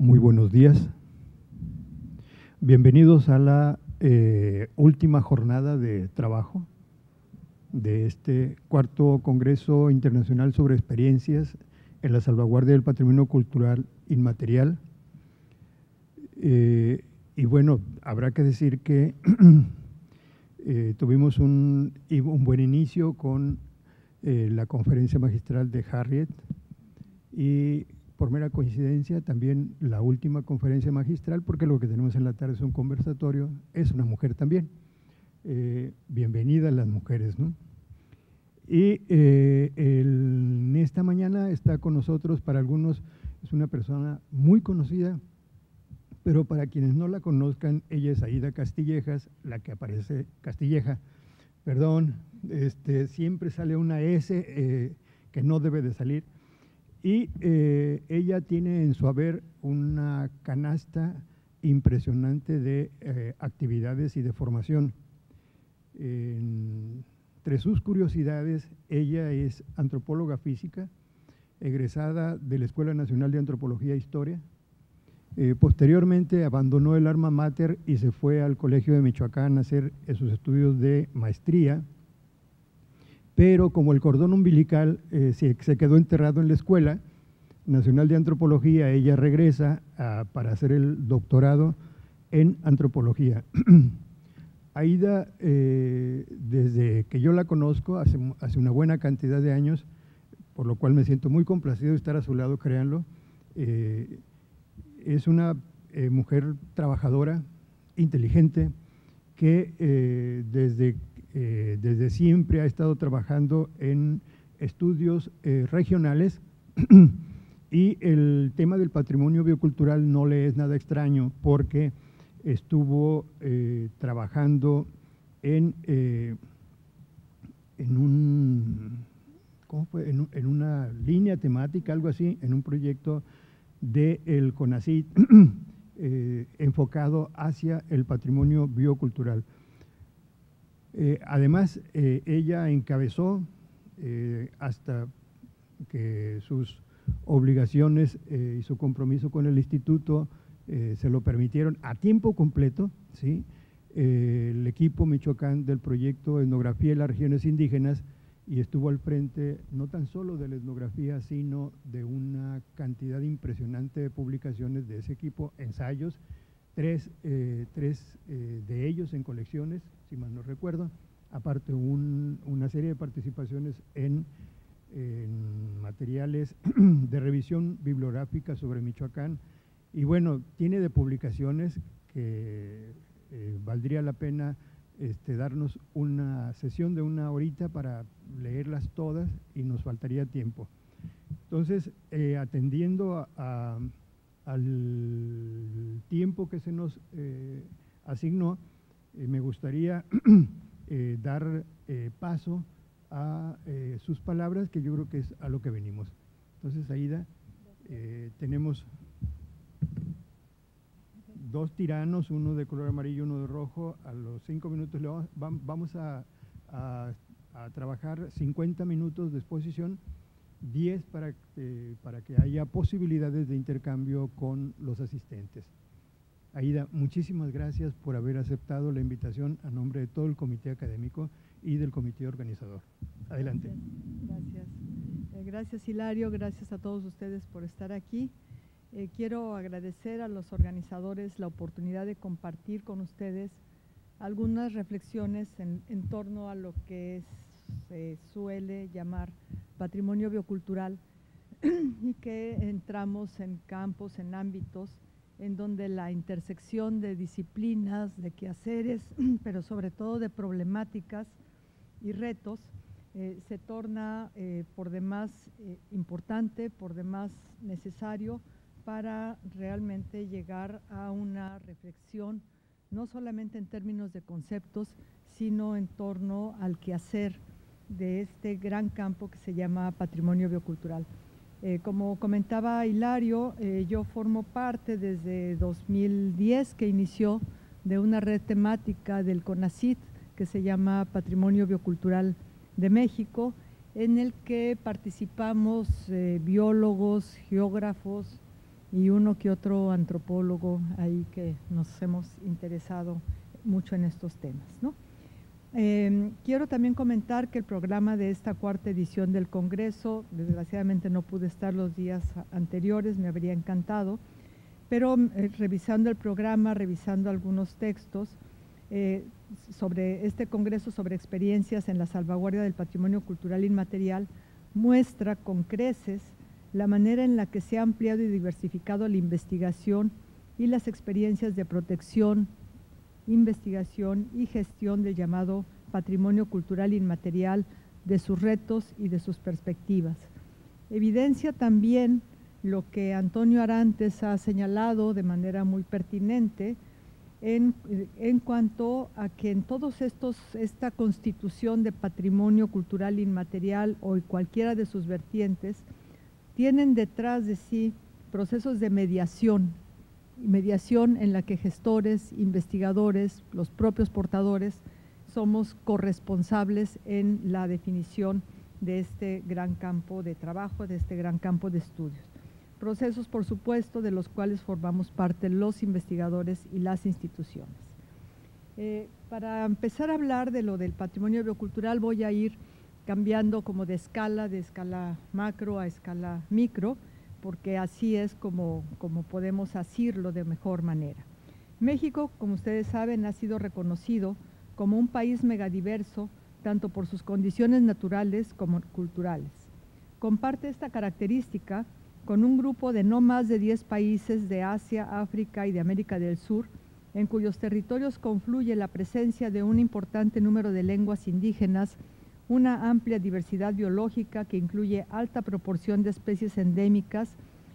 Muy buenos días. Bienvenidos a la eh, última jornada de trabajo de este cuarto Congreso Internacional sobre Experiencias en la Salvaguardia del Patrimonio Cultural Inmaterial. Eh, y bueno, habrá que decir que eh, tuvimos un, un, buen inicio con la conferencia magistral de Harriet y por mera coincidencia, también la última conferencia magistral, porque lo que tenemos en la tarde es un conversatorio, es una mujer también. Eh, bienvenidas las mujeres, ¿no? Y eh, en esta mañana está con nosotros, para algunos es una persona muy conocida, pero para quienes no la conozcan, ella es Aida Castillejas, la que aparece, Castilleja, perdón, este, siempre sale una S eh, que no debe de salir, y eh, ella tiene en su haber una canasta impresionante de eh, actividades y de formación. entre sus curiosidades, ella es antropóloga física, egresada de la Escuela Nacional de Antropología e Historia. Eh, posteriormente abandonó el alma mater y se fue al Colegio de Michoacán a hacer sus estudios de maestría pero como el cordón umbilical eh, se, quedó enterrado en la Escuela Nacional de Antropología, ella regresa para hacer el doctorado en antropología. Aida, eh, desde que yo la conozco, hace, una buena cantidad de años, por lo cual me siento muy complacido de estar a su lado, créanlo, eh, es una mujer trabajadora, inteligente, que desde eh, desde siempre ha estado trabajando en estudios eh, regionales y el tema del patrimonio biocultural no le es nada extraño porque estuvo eh, trabajando en, en, un, En, una línea temática, algo así, en un proyecto del el CONACYT enfocado hacia el patrimonio biocultural. Eh, además, eh, ella encabezó eh, hasta que sus obligaciones y su compromiso con el instituto se lo permitieron a tiempo completo, ¿sí? el equipo Michoacán del proyecto Etnografía y las regiones indígenas y estuvo al frente no tan solo de la etnografía, sino de una cantidad impresionante de publicaciones de ese equipo, ensayos, tres, de ellos en colecciones, si mal no recuerdo, aparte una serie de participaciones en, materiales de revisión bibliográfica sobre Michoacán. Y bueno, tiene de publicaciones que eh, valdría la pena este, darnos una sesión de una horita para leerlas todas y nos faltaría tiempo. Entonces, eh, atendiendo al tiempo que se nos eh, asignó, me gustaría Eh, dar eh, paso a eh, sus palabras, que yo creo que es a lo que venimos. Entonces, Aida, tenemos dos tiranos, uno de color amarillo, uno de rojo. A los cinco minutos le vamos, a, a, trabajar 50 minutos de exposición, 10 para, para que haya posibilidades de intercambio con los asistentes. Aida, muchísimas gracias por haber aceptado la invitación a nombre de todo el comité académico y del comité organizador. Adelante. Gracias. Gracias, eh, Hilario. Gracias a todos ustedes por estar aquí. Eh, quiero agradecer a los organizadores la oportunidad de compartir con ustedes algunas reflexiones en torno a lo que se suele llamar patrimonio biocultural y que entramos en campos, en ámbitos en donde la intersección de disciplinas, de quehaceres, pero sobre todo de problemáticas y retos, eh, se torna eh, por demás eh, importante, por demás necesario para realmente llegar a una reflexión, no solamente en términos de conceptos, sino en torno al quehacer de este gran campo que se llama patrimonio biocultural. Eh, como comentaba Hilario, eh, yo formo parte desde 2010 que inició de una red temática del CONACIT que se llama Patrimonio Biocultural de México, en el que participamos eh, biólogos, geógrafos, y uno que otro antropólogo ahí que nos hemos interesado mucho en estos temas. Em, quiero también comentar que el programa de esta cuarta edición del Congreso, desgraciadamente no pude estar los días anteriores, me habría encantado, pero eh, revisando el programa, revisando algunos textos eh, sobre este Congreso sobre experiencias en la salvaguardia del patrimonio cultural inmaterial, muestra con creces la manera en la que se ha ampliado y diversificado la investigación y las experiencias de protección, investigación y gestión del llamado patrimonio cultural inmaterial, de sus retos y de sus perspectivas. Evidencia también lo que Antonio Arantes ha señalado de manera muy pertinente en, en, cuanto a que en todos estos, esta constitución de patrimonio cultural inmaterial o cualquiera de sus vertientes, tienen detrás de sí procesos de mediación, mediación en la que gestores, investigadores, los propios portadores, somos corresponsables en la definición de este gran campo de trabajo, de este gran campo de estudios. Procesos, por supuesto, de los cuales formamos parte los investigadores y las instituciones. Eh, para empezar a hablar de lo del patrimonio biocultural voy a ir cambiando como de escala, de escala macro a escala micro, porque así es como, podemos asirlo de mejor manera. México, como ustedes saben, ha sido reconocido como un país megadiverso, tanto por sus condiciones naturales como culturales. Comparte esta característica con un grupo de no más de 10 países de Asia, África y de América del Sur, en cuyos territorios confluye la presencia de un importante número de lenguas indígenas una amplia diversidad biológica que incluye alta proporción de especies endémicas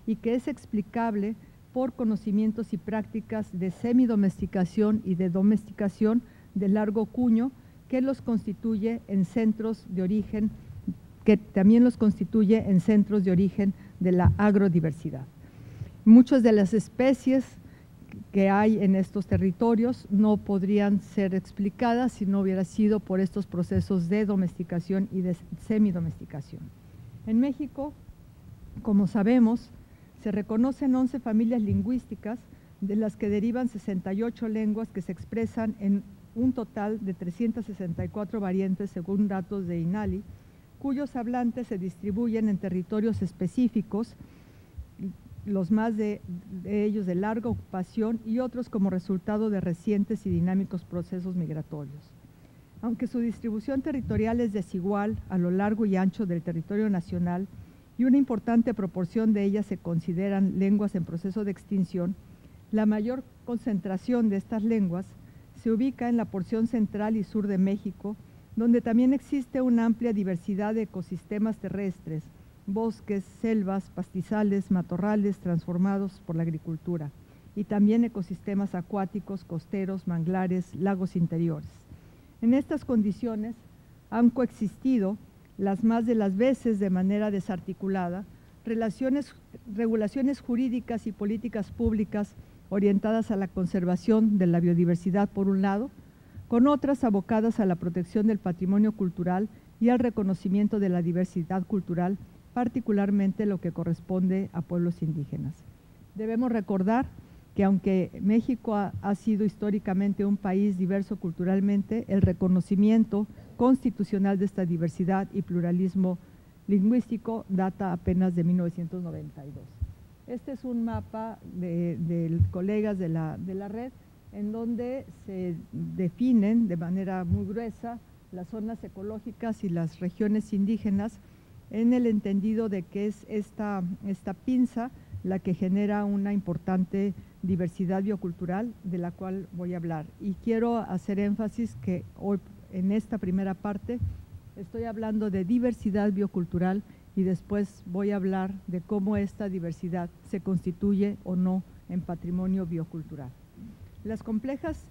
y que es explicable por conocimientos y prácticas de semidomesticación y de domesticación de largo cuño que los constituye en centros de origen, que también los constituye en centros de origen de la agrodiversidad. Muchas de las especies que hay en estos territorios no podrían ser explicadas si no hubiera sido por estos procesos de domesticación y de semidomesticación. En México, como sabemos, se reconocen 11 familias lingüísticas, de las que derivan 68 lenguas que se expresan en un total de 364 variantes según datos de INALI, cuyos hablantes se distribuyen en territorios específicos los más de, ellos de larga ocupación y otros como resultado de recientes y dinámicos procesos migratorios. Aunque su distribución territorial es desigual a lo largo y ancho del territorio nacional y una importante proporción de ellas se consideran lenguas en proceso de extinción, la mayor concentración de estas lenguas se ubica en la porción central y sur de México, donde también existe una amplia diversidad de ecosistemas terrestres, bosques, selvas, pastizales, matorrales transformados por la agricultura y también ecosistemas acuáticos, costeros, manglares, lagos interiores. En estas condiciones han coexistido las más de las veces de manera desarticulada regulaciones jurídicas y políticas públicas orientadas a la conservación de la biodiversidad por un lado, con otras abocadas a la protección del patrimonio cultural y al reconocimiento de la diversidad cultural particularmente lo que corresponde a pueblos indígenas. Debemos recordar que aunque México ha, sido históricamente un país diverso culturalmente, el reconocimiento constitucional de esta diversidad y pluralismo lingüístico data apenas de 1992. Este es un mapa de, colegas de la, de la red en donde se definen de manera muy gruesa las zonas ecológicas y las regiones indígenas en el entendido de que es esta, esta pinza la que genera una importante diversidad biocultural de la cual voy a hablar. Y quiero hacer énfasis que hoy en esta primera parte estoy hablando de diversidad biocultural y después voy a hablar de cómo esta diversidad se constituye o no en patrimonio biocultural. Las complejas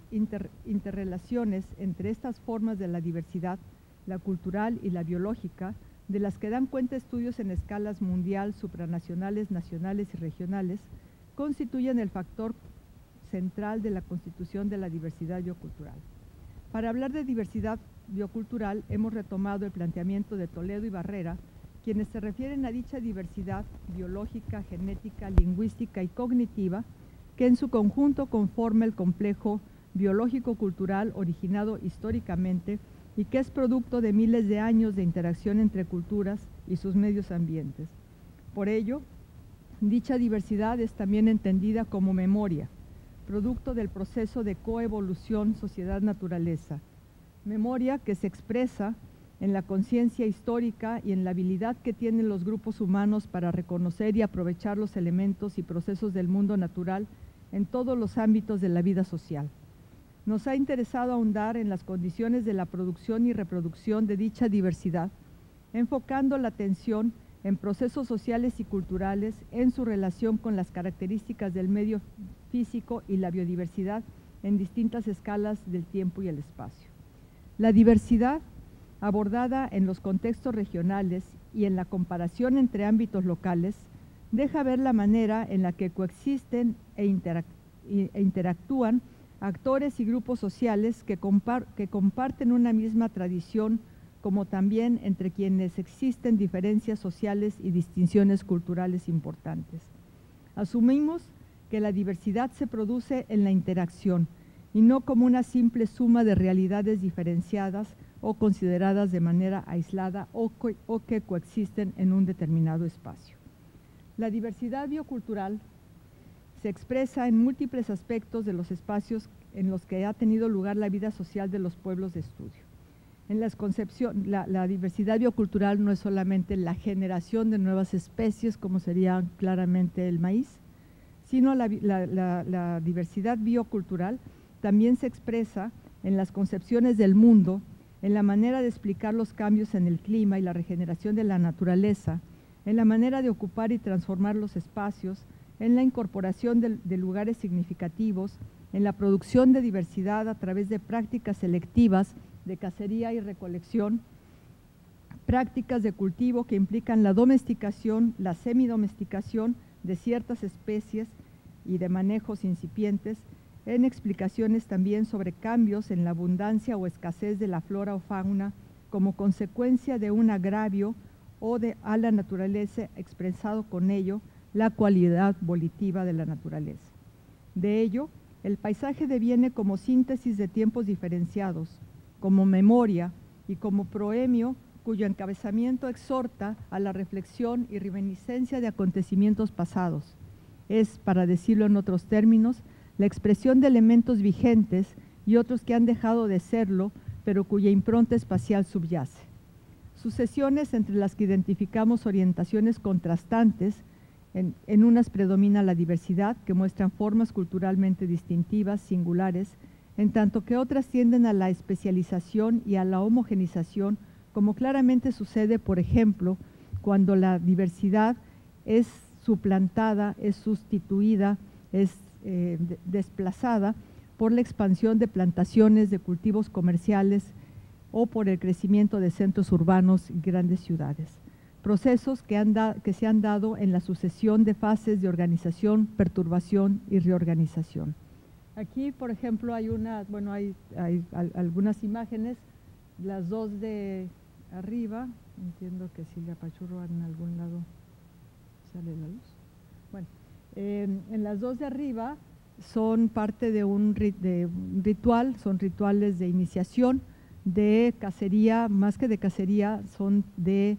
interrelaciones entre estas formas de la diversidad, la cultural y la biológica, de las que dan cuenta estudios en escalas mundial, supranacionales, nacionales y regionales, constituyen el factor central de la constitución de la diversidad biocultural. Para hablar de diversidad biocultural hemos retomado el planteamiento de Toledo y Barrera, quienes se refieren a dicha diversidad biológica, genética, lingüística y cognitiva, que en su conjunto conforma el complejo biológico-cultural originado históricamente y que es producto de miles de años de interacción entre culturas y sus medios ambientes. Por ello, dicha diversidad es también entendida como memoria, producto del proceso de coevolución sociedad-naturaleza, memoria que se expresa en la conciencia histórica y en la habilidad que tienen los grupos humanos para reconocer y aprovechar los elementos y procesos del mundo natural en todos los ámbitos de la vida social. Nos ha interesado ahondar en las condiciones de la producción y reproducción de dicha diversidad, enfocando la atención en procesos sociales y culturales en su relación con las características del medio físico y la biodiversidad en distintas escalas del tiempo y el espacio. La diversidad abordada en los contextos regionales y en la comparación entre ámbitos locales, deja ver la manera en la que coexisten e, e interactúan actores y grupos sociales que, que comparten una misma tradición, como también entre quienes existen diferencias sociales y distinciones culturales importantes. Asumimos que la diversidad se produce en la interacción y no como una simple suma de realidades diferenciadas o consideradas de manera aislada o, que coexisten en un determinado espacio. La diversidad biocultural se expresa en múltiples aspectos de los espacios en los que ha tenido lugar la vida social de los pueblos de estudio. En las concepción, la, diversidad biocultural no es solamente la generación de nuevas especies, como sería claramente el maíz, sino la, la diversidad biocultural también se expresa en las concepciones del mundo en la manera de explicar los cambios en el clima y la regeneración de la naturaleza, en la manera de ocupar y transformar los espacios, en la incorporación de, lugares significativos, en la producción de diversidad a través de prácticas selectivas de cacería y recolección, prácticas de cultivo que implican la domesticación, la semidomesticación de ciertas especies y de manejos incipientes, en explicaciones también sobre cambios en la abundancia o escasez de la flora o fauna como consecuencia de un agravio o de a la naturaleza expresado con ello la cualidad volitiva de la naturaleza. De ello, el paisaje deviene como síntesis de tiempos diferenciados, como memoria y como proemio cuyo encabezamiento exhorta a la reflexión y reminiscencia de acontecimientos pasados. Es, para decirlo en otros términos, la expresión de elementos vigentes y otros que han dejado de serlo, pero cuya impronta espacial subyace. Sucesiones entre las que identificamos orientaciones contrastantes, en, unas predomina la diversidad, que muestran formas culturalmente distintivas, singulares, en tanto que otras tienden a la especialización y a la homogenización, como claramente sucede, por ejemplo, cuando la diversidad es suplantada, es sustituida, es eh, desplazada por la expansión de plantaciones de cultivos comerciales o por el crecimiento de centros urbanos y grandes ciudades. Procesos que, que se han dado en la sucesión de fases de organización, perturbación y reorganización. Aquí, por ejemplo, hay, una, bueno, hay, hay algunas imágenes, las dos de arriba, entiendo que si le apachurro en algún lado sale la luz. Bueno, en las dos de arriba son parte de un, ritual, son rituales de iniciación, de cacería, más que de cacería, son de eh,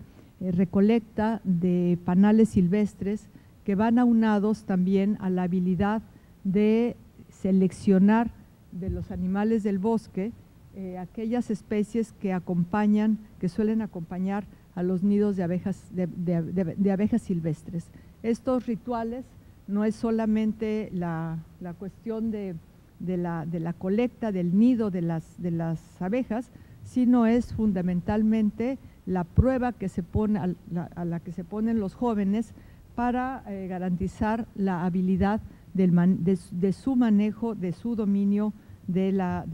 recolecta de panales silvestres que van aunados también a la habilidad de seleccionar de los animales del bosque eh, aquellas especies que acompañan, que suelen acompañar a los nidos de abejas, de abejas silvestres. Estos rituales no es solamente la, cuestión de, la, colecta del nido de las, abejas, sino es fundamentalmente la prueba que se pone, a, la, que se ponen los jóvenes para eh, garantizar la habilidad de, su manejo, de su dominio del, área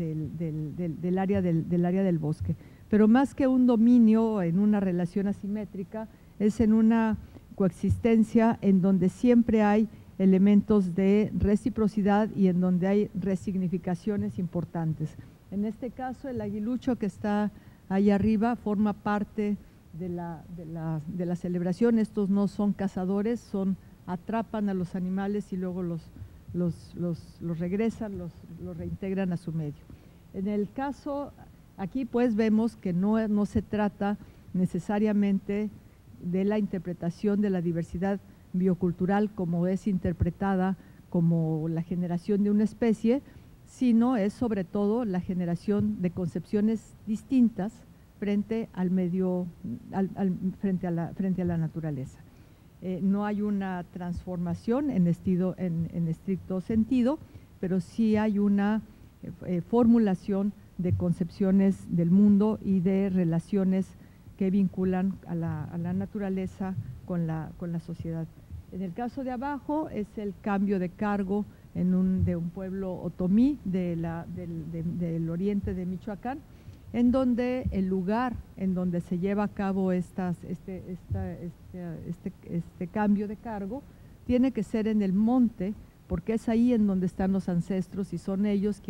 del área del bosque. Pero más que un dominio en una relación asimétrica, es en una coexistencia en donde siempre hay elementos de reciprocidad y en donde hay resignificaciones importantes. En este caso, el aguilucho que está ahí arriba forma parte de la, de la, celebración. Estos no son cazadores, son atrapan a los animales y luego los, los, los, regresan, los, los, reintegran a su medio. En el caso, aquí pues vemos que no, no se trata necesariamente de la interpretación de la diversidad biocultural como es interpretada como la generación de una especie, sino es sobre todo la generación de concepciones distintas frente al medio, frente, a la, frente a la naturaleza. Eh, no hay una transformación en, en, estricto sentido, pero sí hay una eh, eh, formulación de concepciones del mundo y de relaciones que vinculan a la, naturaleza con la sociedad. En el caso de abajo es el cambio de cargo en un, de un pueblo otomí de la, del, oriente de Michoacán, en donde el lugar en donde se lleva a cabo estas, este, este, este, este, cambio de cargo tiene que ser en el monte, porque es ahí en donde están los ancestros y son ellos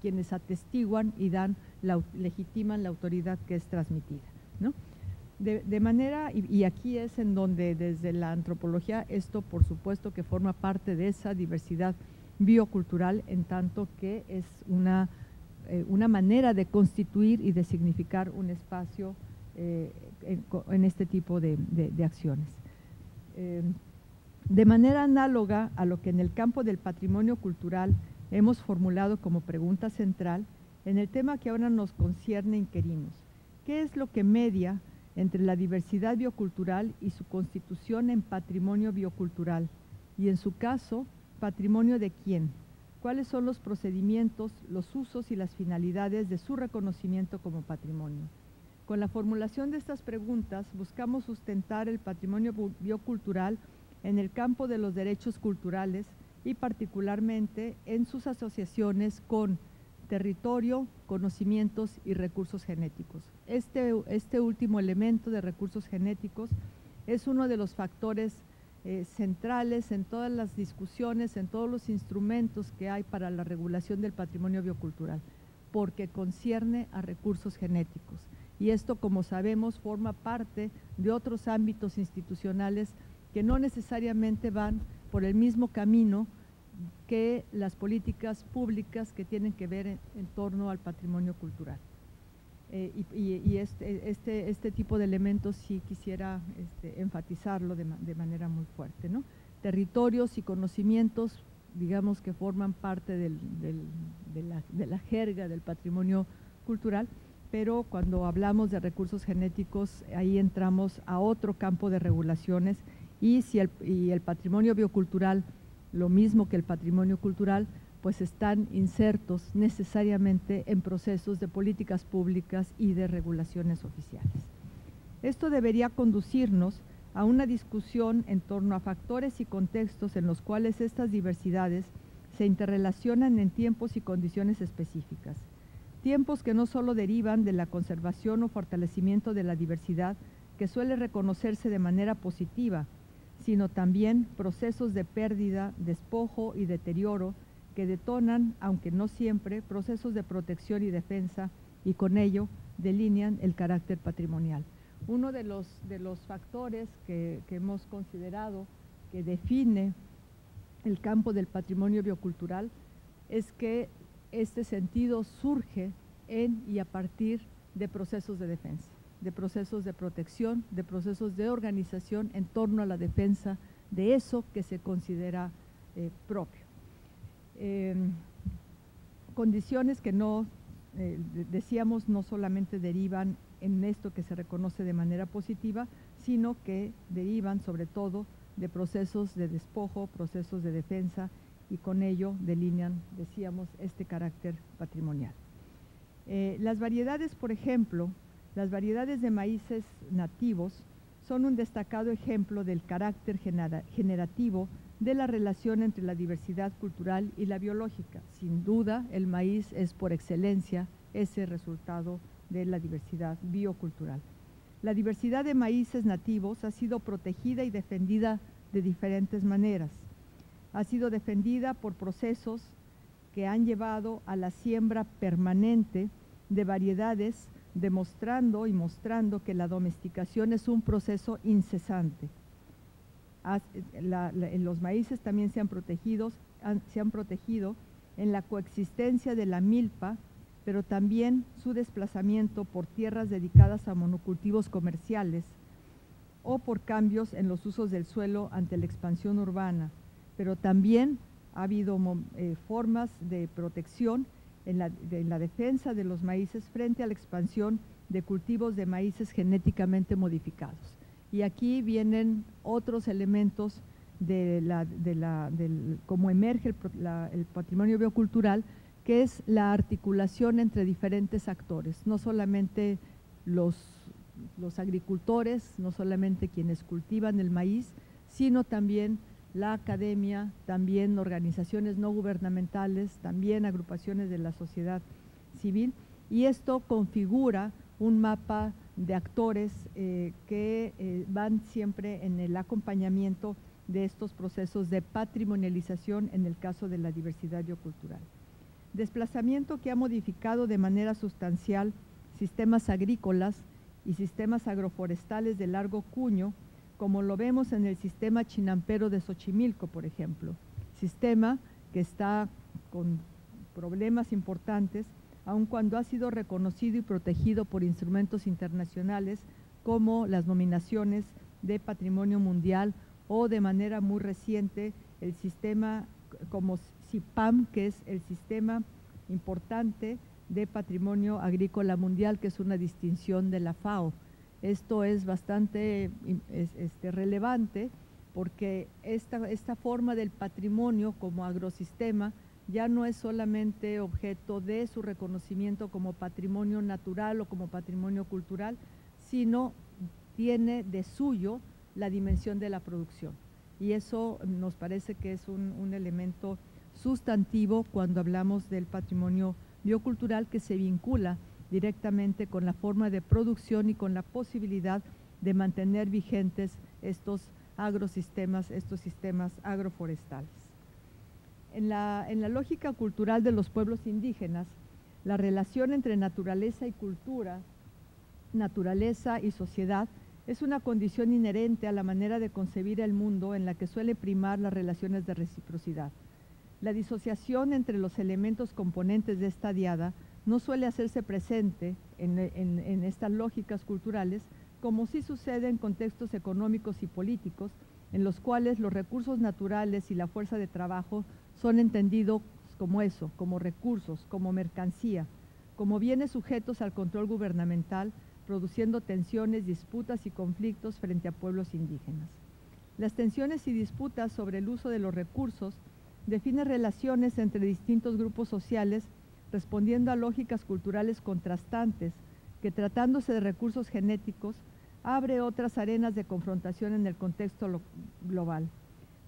quienes atestiguan y dan la, legitiman la autoridad que es transmitida. ¿no? De, manera, y, aquí es en donde desde la antropología esto por supuesto que forma parte de esa diversidad biocultural en tanto que es una, eh, una manera de constituir y de significar un espacio eh, en, este tipo de, acciones. Eh, de manera análoga a lo que en el campo del patrimonio cultural hemos formulado como pregunta central, en el tema que ahora nos concierne inquirimos, ¿qué es lo que media entre la diversidad biocultural y su constitución en patrimonio biocultural, y en su caso, patrimonio de quién, cuáles son los procedimientos, los usos y las finalidades de su reconocimiento como patrimonio. Con la formulación de estas preguntas buscamos sustentar el patrimonio biocultural en el campo de los derechos culturales y particularmente en sus asociaciones con territorio, conocimientos y recursos genéticos. Este, este último elemento de recursos genéticos es uno de los factores eh, centrales en todas las discusiones, en todos los instrumentos que hay para la regulación del patrimonio biocultural, porque concierne a recursos genéticos. Y esto, como sabemos, forma parte de otros ámbitos institucionales que no necesariamente van por el mismo camino que las políticas públicas que tienen que ver en, torno al patrimonio cultural. Eh, y, este, este, este, tipo de elementos sí quisiera este, enfatizarlo de, manera muy fuerte. ¿no? Territorios y conocimientos, digamos que forman parte de, la, de la jerga del patrimonio cultural, pero cuando hablamos de recursos genéticos, ahí entramos a otro campo de regulaciones y si el, y el patrimonio biocultural lo mismo que el patrimonio cultural, pues están insertos necesariamente en procesos de políticas públicas y de regulaciones oficiales. Esto debería conducirnos a una discusión en torno a factores y contextos en los cuales estas diversidades se interrelacionan en tiempos y condiciones específicas. Tiempos que no solo derivan de la conservación o fortalecimiento de la diversidad, que suele reconocerse de manera positiva, sino también procesos de pérdida, despojo y deterioro que detonan, aunque no siempre, procesos de protección y defensa y con ello delinean el carácter patrimonial. Uno de los, de los factores que, hemos considerado que define el campo del patrimonio biocultural es que este sentido surge en y a partir de procesos de defensa de procesos de protección, de procesos de organización en torno a la defensa de eso que se considera eh, propio. Em, condiciones que no, eh, decíamos, no solamente derivan en esto que se reconoce de manera positiva, sino que derivan sobre todo de procesos de despojo, procesos de defensa y con ello delinean, decíamos, este carácter patrimonial. Eh, las variedades, por ejemplo, las variedades de maíces nativos son un destacado ejemplo del carácter generativo de la relación entre la diversidad cultural y la biológica. Sin duda, el maíz es por excelencia ese resultado de la diversidad biocultural. La diversidad de maíces nativos ha sido protegida y defendida de diferentes maneras. Ha sido defendida por procesos que han llevado a la siembra permanente de variedades demostrando y mostrando que la domesticación es un proceso incesante. Los maíces también se han, protegido, se han protegido en la coexistencia de la milpa, pero también su desplazamiento por tierras dedicadas a monocultivos comerciales o por cambios en los usos del suelo ante la expansión urbana, pero también ha habido eh, formas de protección en la, defensa de los maíces frente a la expansión de cultivos de maíces genéticamente modificados. Y aquí vienen otros elementos de la, del, cómo emerge el, patrimonio biocultural, que es la articulación entre diferentes actores, no solamente los, los agricultores, no solamente quienes cultivan el maíz, sino también la academia, también organizaciones no gubernamentales, también agrupaciones de la sociedad civil, y esto configura un mapa de actores eh, que eh, van siempre en el acompañamiento de estos procesos de patrimonialización en el caso de la diversidad biocultural. Desplazamiento que ha modificado de manera sustancial sistemas agrícolas y sistemas agroforestales de largo cuño como lo vemos en el sistema chinampero de Xochimilco, por ejemplo, sistema que está con problemas importantes, aun cuando ha sido reconocido y protegido por instrumentos internacionales como las nominaciones de Patrimonio Mundial o de manera muy reciente el sistema como CIPAM, que es el sistema importante de Patrimonio Agrícola Mundial, que es una distinción de la FAO. Esto es bastante este, relevante porque esta, esta forma del patrimonio como agrosistema ya no es solamente objeto de su reconocimiento como patrimonio natural o como patrimonio cultural, sino tiene de suyo la dimensión de la producción. Y eso nos parece que es un, elemento sustantivo cuando hablamos del patrimonio biocultural que se vincula directamente con la forma de producción y con la posibilidad de mantener vigentes estos agrosistemas, estos sistemas agroforestales. En la, en lógica cultural de los pueblos indígenas, la relación entre naturaleza y cultura, naturaleza y sociedad, es una condición inherente a la manera de concebir el mundo en la que suele primar las relaciones de reciprocidad. La disociación entre los elementos componentes de esta diada no suele hacerse presente en, estas lógicas culturales, como sí sucede en contextos económicos y políticos, en los cuales los recursos naturales y la fuerza de trabajo son entendidos como eso, como recursos, como mercancía, como bienes sujetos al control gubernamental, produciendo tensiones, disputas y conflictos frente a pueblos indígenas. Las tensiones y disputas sobre el uso de los recursos definen relaciones entre distintos grupos sociales respondiendo a lógicas culturales contrastantes que tratándose de recursos genéticos abre otras arenas de confrontación en el contexto global.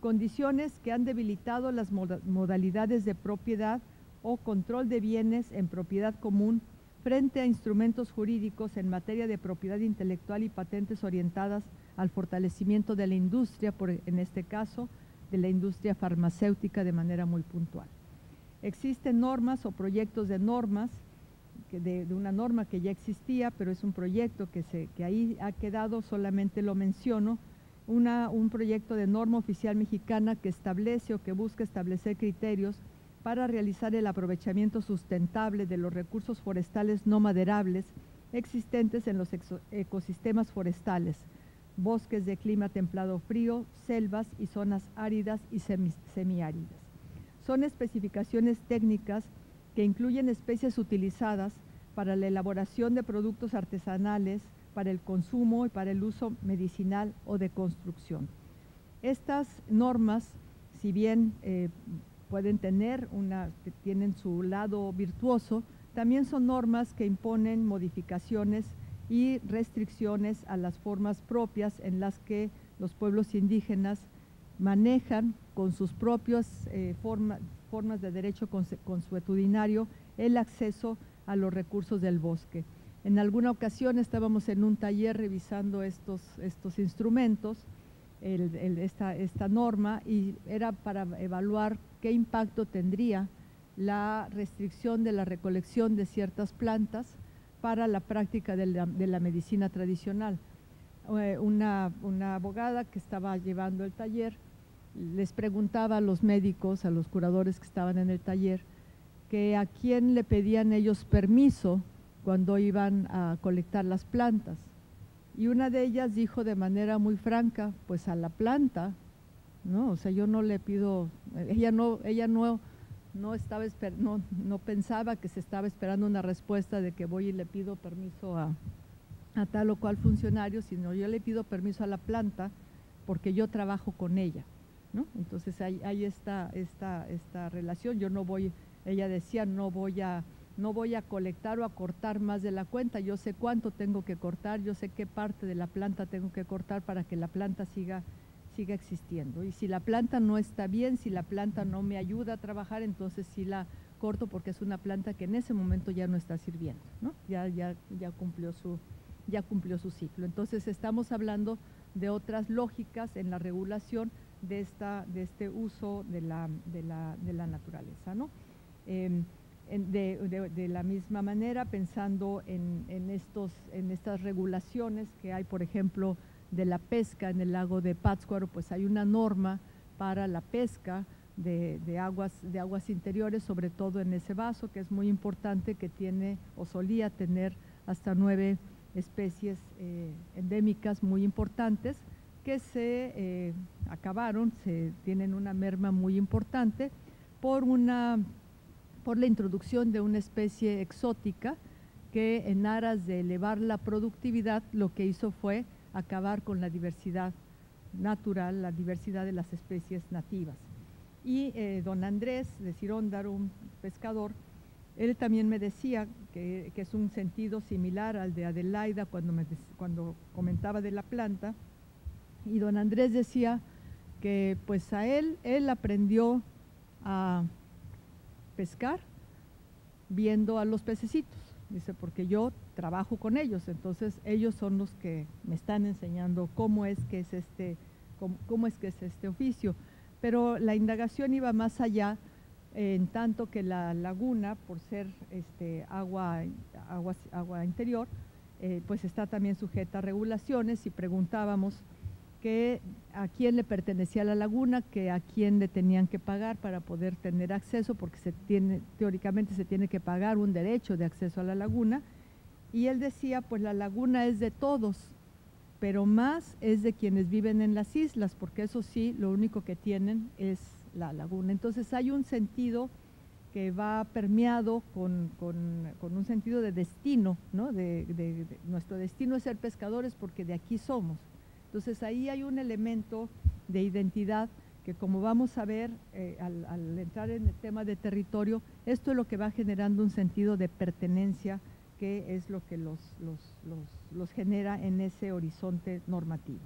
Condiciones que han debilitado las modalidades de propiedad o control de bienes en propiedad común frente a instrumentos jurídicos en materia de propiedad intelectual y patentes orientadas al fortalecimiento de la industria, por, en este caso, de la industria farmacéutica de manera muy puntual. Existen normas o proyectos de normas, de, una norma que ya existía, pero es un proyecto que, se, que ahí ha quedado, solamente lo menciono, un proyecto de norma oficial mexicana que establece o que busca establecer criterios para realizar el aprovechamiento sustentable de los recursos forestales no maderables existentes en los ecosistemas forestales, bosques de clima templado frío, selvas y zonas áridas y semiáridas. Son especificaciones técnicas que incluyen especies utilizadas para la elaboración de productos artesanales, para el consumo y para el uso medicinal o de construcción. Estas normas, si bien eh, pueden tener una, tienen su lado virtuoso, también son normas que imponen modificaciones y restricciones a las formas propias en las que los pueblos indígenas manejan con sus propias eh, formas de derecho consuetudinario el acceso a los recursos del bosque. En alguna ocasión estábamos en un taller revisando estos, estos instrumentos, esta, esta norma, y era para evaluar qué impacto tendría la restricción de la recolección de ciertas plantas para la práctica de la, medicina tradicional. Eh, una, una abogada que estaba llevando el taller les preguntaba a los médicos, a los curadores que estaban en el taller, que a quién le pedían ellos permiso cuando iban a colectar las plantas. Y una de ellas dijo de manera muy franca, pues a la planta, ¿no? O sea, yo no le pido, ella no, ella no, no estaba no, no pensaba que se estaba esperando una respuesta de que voy y le pido permiso a, a tal o cual funcionario, sino yo le pido permiso a la planta porque yo trabajo con ella. ¿no? Entonces hay, hay esta, esta, esta relación. Yo no voy, ella decía, no voy a no voy a colectar o a cortar más de la cuenta, yo sé cuánto tengo que cortar, yo sé qué parte de la planta tengo que cortar para que la planta siga, siga existiendo. Y si la planta no está bien, si la planta no me ayuda a trabajar, entonces sí la corto porque es una planta que en ese momento ya no está sirviendo, ¿no? ya, ya, ya, cumplió su, ya cumplió su ciclo. Entonces estamos hablando de otras lógicas en la regulación de, esta, de este uso de la, de la, de la naturaleza. ¿no? Em, de, la misma manera, pensando en, en, estos, en estas regulaciones que hay, por ejemplo, de la pesca en el lago de Pátzcuaro, pues hay una norma para la pesca de, de, aguas, de aguas interiores, sobre todo en ese vaso, que es muy importante, que tiene o solía tener hasta nueve especies eh, endémicas muy importantes que se eh, acabaron, se tienen una merma muy importante por una por la introducción de una especie exótica que en aras de elevar la productividad lo que hizo fue acabar con la diversidad natural, la diversidad de las especies nativas. Y eh, don Andrés de Ciróndaro, un pescador, él también me decía que, es un sentido similar al de Adelaida cuando, cuando comentaba de la planta. Y don Andrés decía que pues a él, él aprendió a pescar viendo a los pececitos. Dice, porque yo trabajo con ellos, entonces ellos son los que me están enseñando cómo es que es este, cómo, es que es este oficio. Pero la indagación iba más allá, en tanto que la laguna, por ser este, agua, agua, agua interior, eh, pues está también sujeta a regulaciones y preguntábamos a quién le pertenecía la laguna, que a quién le tenían que pagar para poder tener acceso, porque teóricamente se tiene que pagar un derecho de acceso a la laguna. Y él decía, pues la laguna es de todos, pero más es de quienes viven en las islas, porque eso sí, lo único que tienen es la laguna. Entonces hay un sentido que va permeado con, un sentido de destino, ¿no? de, nuestro destino es ser pescadores porque de aquí somos. Entonces ahí hay un elemento de identidad que como vamos a ver eh, al, entrar en el tema de territorio, esto es lo que va generando un sentido de pertenencia que es lo que los, los, genera en ese horizonte normativo.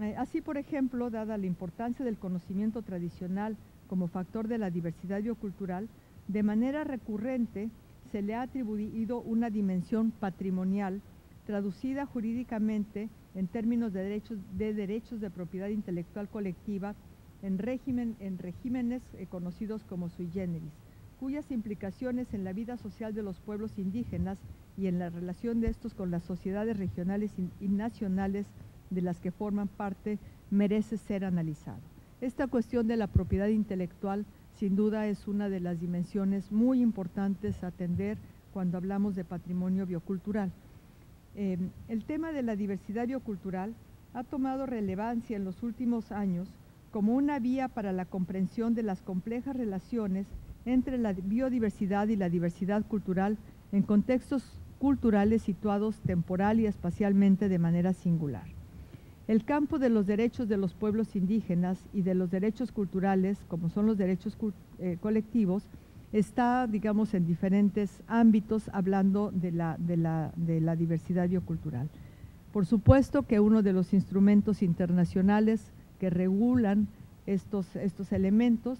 Eh, así, por ejemplo, dada la importancia del conocimiento tradicional como factor de la diversidad biocultural, de manera recurrente se le ha atribuido una dimensión patrimonial traducida jurídicamente en términos de derechos de, propiedad intelectual colectiva en, régimen, en regímenes eh, conocidos como sui generis, cuyas implicaciones en la vida social de los pueblos indígenas y en la relación de estos con las sociedades regionales y, nacionales de las que forman parte merece ser analizado. Esta cuestión de la propiedad intelectual sin duda es una de las dimensiones muy importantes a atender cuando hablamos de patrimonio biocultural. Em, el tema de la diversidad biocultural ha tomado relevancia en los últimos años como una vía para la comprensión de las complejas relaciones entre la biodiversidad y la diversidad cultural en contextos culturales situados temporal y espacialmente de manera singular. El campo de los derechos de los pueblos indígenas y de los derechos culturales, como son los derechos eh, colectivos, está, digamos, en diferentes ámbitos hablando de la, de la, diversidad biocultural. Por supuesto que uno de los instrumentos internacionales que regulan estos, estos elementos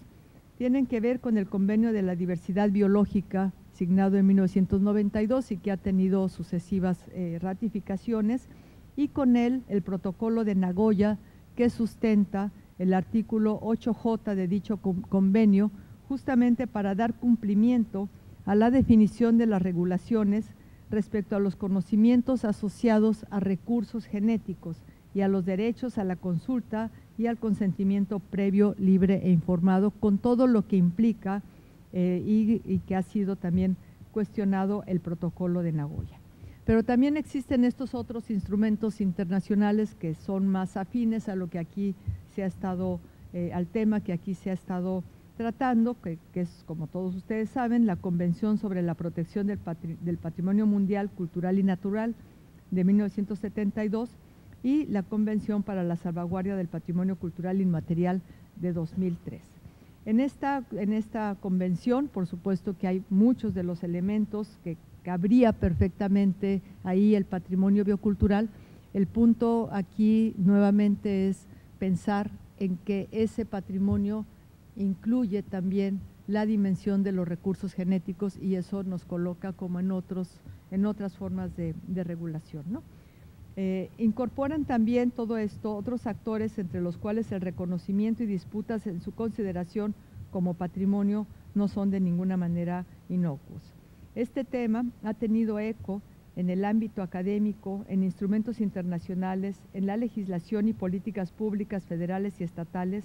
tienen que ver con el convenio de la diversidad biológica signado en 1992 y que ha tenido sucesivas eh, ratificaciones, y con él el protocolo de Nagoya que sustenta el artículo 8J de dicho convenio, justamente para dar cumplimiento a la definición de las regulaciones respecto a los conocimientos asociados a recursos genéticos y a los derechos a la consulta y al consentimiento previo, libre e informado, con todo lo que implica eh, y, que ha sido también cuestionado el protocolo de Nagoya. Pero también existen estos otros instrumentos internacionales que son más afines a lo que aquí se ha estado, eh, al tema que aquí se ha estado tratando, que, es, como todos ustedes saben, la Convención sobre la Protección del, del Patrimonio Mundial Cultural y Natural de 1972 y la Convención para la Salvaguardia del Patrimonio Cultural Inmaterial de 2003. En esta, en esta convención, por supuesto que hay muchos de los elementos que cabría perfectamente ahí el patrimonio biocultural. El punto aquí nuevamente es pensar en que ese patrimonio incluye también la dimensión de los recursos genéticos y eso nos coloca como en, otros, en otras formas de, regulación. Eh, incorporan también todo esto otros actores entre los cuales el reconocimiento y disputas en su consideración como patrimonio no son de ninguna manera inocuos. Este tema ha tenido eco en el ámbito académico, en instrumentos internacionales, en la legislación y políticas públicas federales y estatales,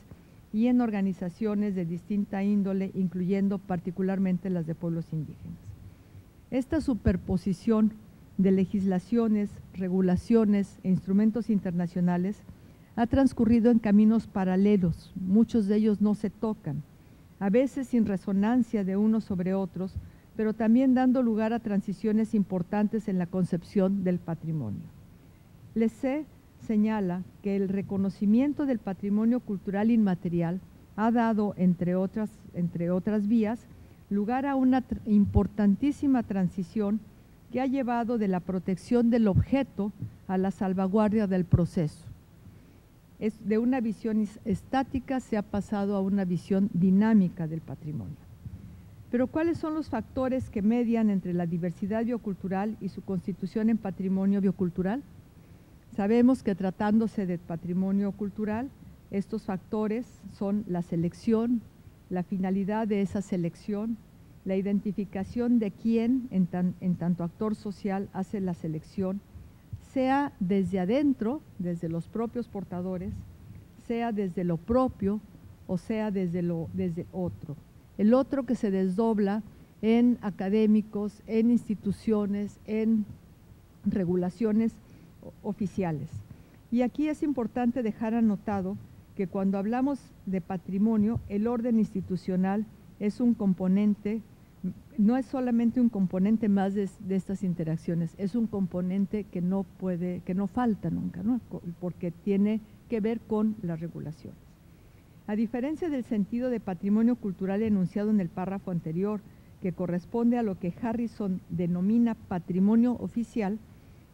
y en organizaciones de distinta índole, incluyendo particularmente las de pueblos indígenas. Esta superposición de legislaciones, regulaciones e instrumentos internacionales ha transcurrido en caminos paralelos, muchos de ellos no se tocan, a veces sin resonancia de unos sobre otros, pero también dando lugar a transiciones importantes en la concepción del patrimonio. Les señala que el reconocimiento del patrimonio cultural inmaterial ha dado, entre otras, entre otras vías, lugar a una importantísima transición que ha llevado de la protección del objeto a la salvaguardia del proceso. Es de una visión estática se ha pasado a una visión dinámica del patrimonio. Pero ¿cuáles son los factores que median entre la diversidad biocultural y su constitución en patrimonio biocultural? Sabemos que tratándose de patrimonio cultural, estos factores son la selección, la finalidad de esa selección, la identificación de quién en, tanto actor social hace la selección, sea desde adentro, desde los propios portadores, sea desde lo propio o sea desde, desde otro. El otro que se desdobla en académicos, en instituciones, en regulaciones oficiales. Y aquí es importante dejar anotado que cuando hablamos de patrimonio, el orden institucional es un componente, no es solamente un componente más de, estas interacciones, es un componente que no puede, que no falta nunca, porque tiene que ver con las regulaciones. A diferencia del sentido de patrimonio cultural enunciado en el párrafo anterior, que corresponde a lo que Harrison denomina patrimonio oficial,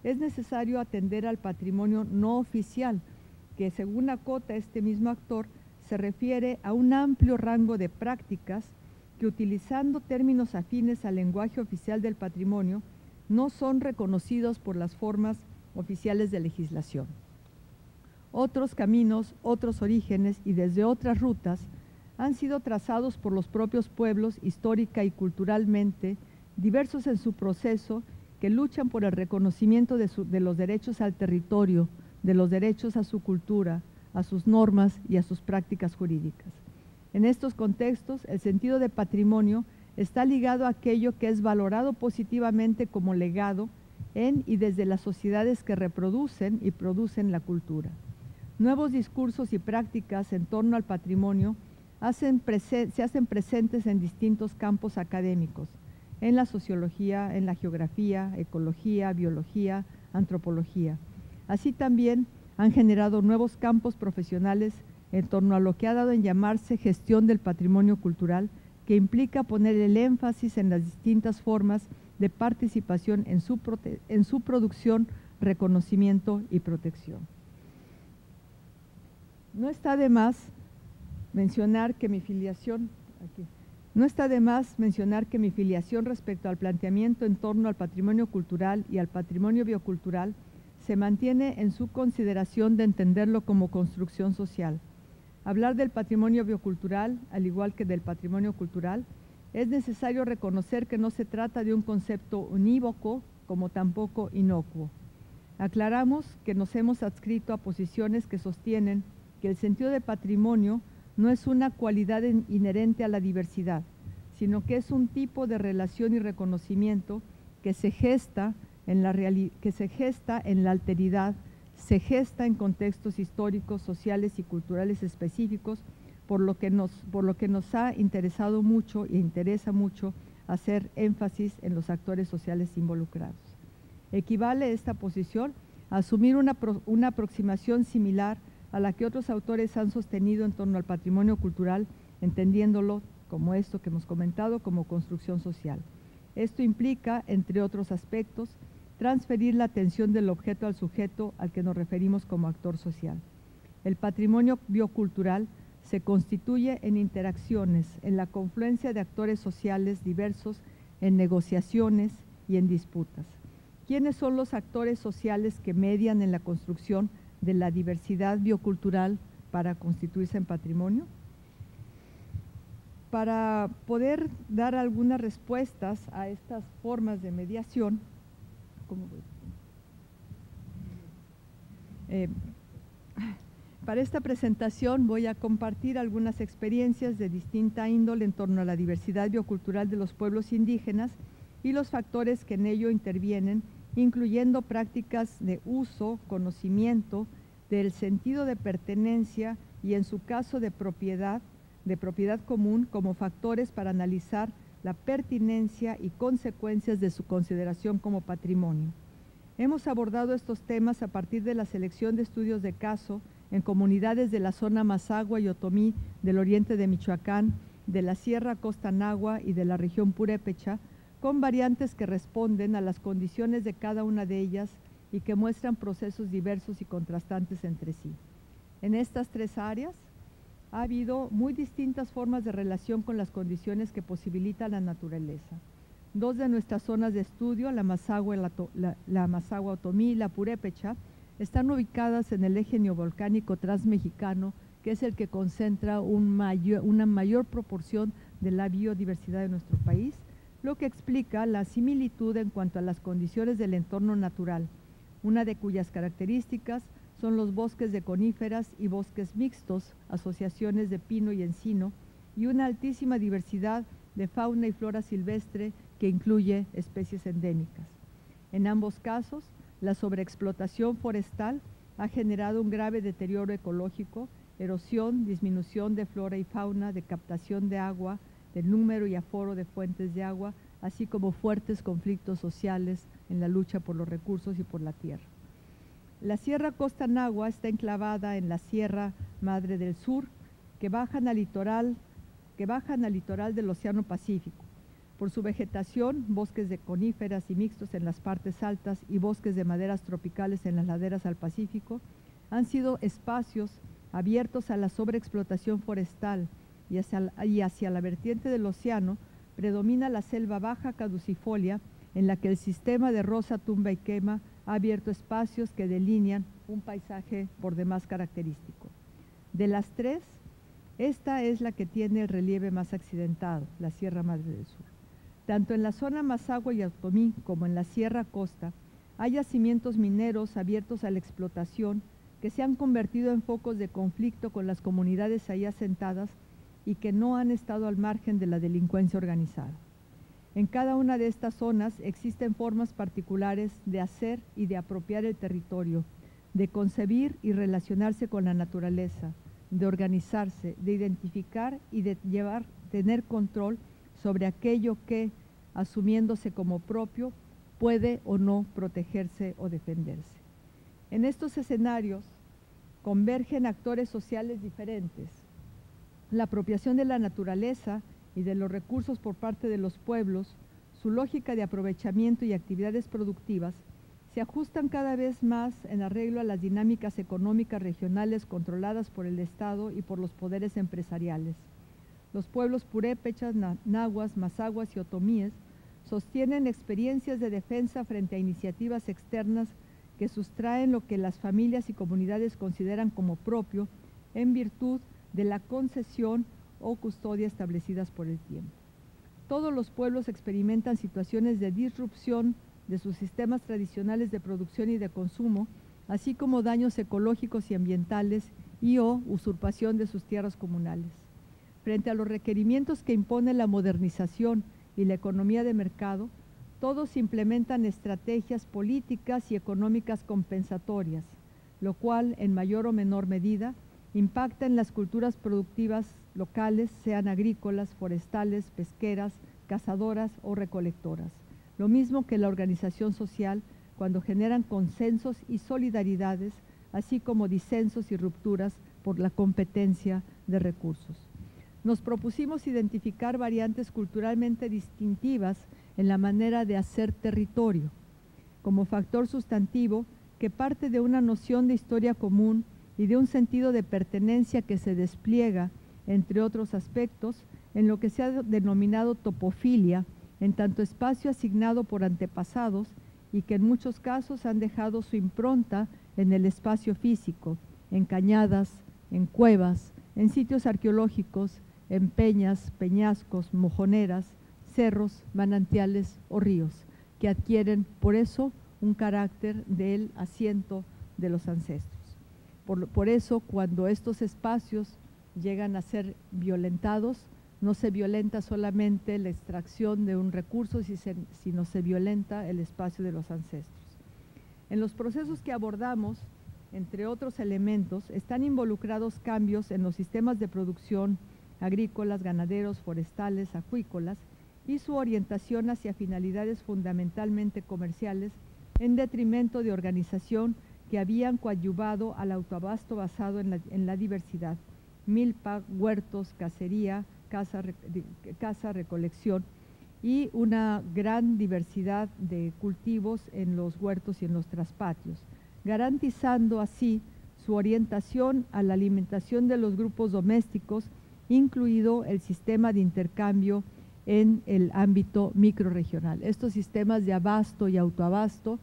es necesario atender al patrimonio no oficial, que según acota este mismo actor, se refiere a un amplio rango de prácticas que utilizando términos afines al lenguaje oficial del patrimonio, no son reconocidos por las formas oficiales de legislación. Otros caminos, otros orígenes y desde otras rutas han sido trazados por los propios pueblos histórica y culturalmente, diversos en su proceso que luchan por el reconocimiento de, los derechos al territorio, de los derechos a su cultura, a sus normas y a sus prácticas jurídicas. En estos contextos, el sentido de patrimonio está ligado a aquello que es valorado positivamente como legado en y desde las sociedades que reproducen y producen la cultura. Nuevos discursos y prácticas en torno al patrimonio se hacen presentes en distintos campos académicos, en la sociología, en la geografía, ecología, biología, antropología. Así también han generado nuevos campos profesionales en torno a lo que ha dado en llamarse gestión del patrimonio cultural, que implica poner el énfasis en las distintas formas de participación en su, su producción, reconocimiento y protección. No está de más mencionar que mi filiación, aquí, no está de más mencionar que mi filiación respecto al planteamiento en torno al patrimonio cultural y al patrimonio biocultural se mantiene en su consideración de entenderlo como construcción social. Hablar del patrimonio biocultural, al igual que del patrimonio cultural, es necesario reconocer que no se trata de un concepto unívoco como tampoco inocuo. Aclaramos que nos hemos adscrito a posiciones que sostienen que el sentido de patrimonio no es una cualidad inherente a la diversidad, sino que es un tipo de relación y reconocimiento que se gesta en la, que se gesta en la alteridad, se gesta en contextos históricos, sociales y culturales específicos, por lo que nos, por lo que nos ha interesado mucho e interesa mucho hacer énfasis en los actores sociales involucrados. Equivale esta posición a asumir una, una aproximación similar a la que otros autores han sostenido en torno al patrimonio cultural, entendiéndolo como esto que hemos comentado, como construcción social. Esto implica, entre otros aspectos, transferir la atención del objeto al sujeto al que nos referimos como actor social. El patrimonio biocultural se constituye en interacciones, en la confluencia de actores sociales diversos, en negociaciones y en disputas. ¿Quiénes son los actores sociales que median en la construcción de la diversidad biocultural para constituirse en patrimonio? Para poder dar algunas respuestas a estas formas de mediación, eh, para esta presentación voy a compartir algunas experiencias de distinta índole en torno a la diversidad biocultural de los pueblos indígenas y los factores que en ello intervienen incluyendo prácticas de uso, conocimiento, del sentido de pertenencia y en su caso de propiedad, de propiedad común como factores para analizar la pertinencia y consecuencias de su consideración como patrimonio. Hemos abordado estos temas a partir de la selección de estudios de caso en comunidades de la zona Mazagua y Otomí del oriente de Michoacán, de la Sierra Costa Nagua y de la región Purépecha, con variantes que responden a las condiciones de cada una de ellas y que muestran procesos diversos y contrastantes entre sí. En estas tres áreas ha habido muy distintas formas de relación con las condiciones que posibilita la naturaleza. Dos de nuestras zonas de estudio, la Mazagua, la, la, Otomí y la Purépecha, están ubicadas en el eje neovolcánico transmexicano, que es el que concentra una mayor proporción de la biodiversidad de nuestro país lo que explica la similitud en cuanto a las condiciones del entorno natural, una de cuyas características son los bosques de coníferas y bosques mixtos, asociaciones de pino y encino, y una altísima diversidad de fauna y flora silvestre que incluye especies endémicas. En ambos casos, la sobreexplotación forestal ha generado un grave deterioro ecológico, erosión, disminución de flora y fauna, de captación de agua, del número y aforo de fuentes de agua, así como fuertes conflictos sociales en la lucha por los recursos y por la tierra. La Sierra Costa Nagua está enclavada en la Sierra Madre del Sur, que bajan al litoral, que bajan al litoral del Océano Pacífico. Por su vegetación, bosques de coníferas y mixtos en las partes altas y bosques de maderas tropicales en las laderas al Pacífico, han sido espacios abiertos a la sobreexplotación forestal y hacia, la vertiente del océano predomina la selva baja caducifolia en la que el sistema de rosa, tumba y quema ha abierto espacios que delinean un paisaje por demás característico. De las tres, esta es la que tiene el relieve más accidentado, la Sierra Madre del Sur. Tanto en la zona Mazagua y Automí como en la Sierra Costa hay yacimientos mineros abiertos a la explotación que se han convertido en focos de conflicto con las comunidades ahí asentadas y que no han estado al margen de la delincuencia organizada. En cada una de estas zonas existen formas particulares de hacer y de apropiar el territorio, de concebir y relacionarse con la naturaleza, de organizarse, de identificar y de llevar, tener control sobre aquello que, asumiéndose como propio, puede o no protegerse o defenderse. En estos escenarios convergen actores sociales diferentes, la apropiación de la naturaleza y de los recursos por parte de los pueblos, su lógica de aprovechamiento y actividades productivas, se ajustan cada vez más en arreglo a las dinámicas económicas regionales controladas por el Estado y por los poderes empresariales. Los pueblos purépechas, nahuas, mazaguas y otomíes sostienen experiencias de defensa frente a iniciativas externas que sustraen lo que las familias y comunidades consideran como propio en virtud de la concesión o custodia establecidas por el tiempo. Todos los pueblos experimentan situaciones de disrupción de sus sistemas tradicionales de producción y de consumo, así como daños ecológicos y ambientales y o usurpación de sus tierras comunales. Frente a los requerimientos que impone la modernización y la economía de mercado, todos implementan estrategias políticas y económicas compensatorias, lo cual, en mayor o menor medida, impacta en las culturas productivas locales, sean agrícolas, forestales, pesqueras, cazadoras o recolectoras. Lo mismo que la organización social cuando generan consensos y solidaridades, así como disensos y rupturas por la competencia de recursos. Nos propusimos identificar variantes culturalmente distintivas en la manera de hacer territorio, como factor sustantivo que parte de una noción de historia común y de un sentido de pertenencia que se despliega, entre otros aspectos, en lo que se ha denominado topofilia, en tanto espacio asignado por antepasados y que en muchos casos han dejado su impronta en el espacio físico, en cañadas, en cuevas, en sitios arqueológicos, en peñas, peñascos, mojoneras, cerros, manantiales o ríos, que adquieren por eso un carácter del asiento de los ancestros. Por, eso, cuando estos espacios llegan a ser violentados, no se violenta solamente la extracción de un recurso, sino se violenta el espacio de los ancestros. En los procesos que abordamos, entre otros elementos, están involucrados cambios en los sistemas de producción agrícolas, ganaderos, forestales, acuícolas y su orientación hacia finalidades fundamentalmente comerciales en detrimento de organización que habían coadyuvado al autoabasto basado en la, diversidad, milpa, huertos, cacería, casa, casa recolección y una gran diversidad de cultivos en los huertos y en los traspatios, garantizando así su orientación a la alimentación de los grupos domésticos, incluido el sistema de intercambio en el ámbito microregional. Estos sistemas de abasto y autoabasto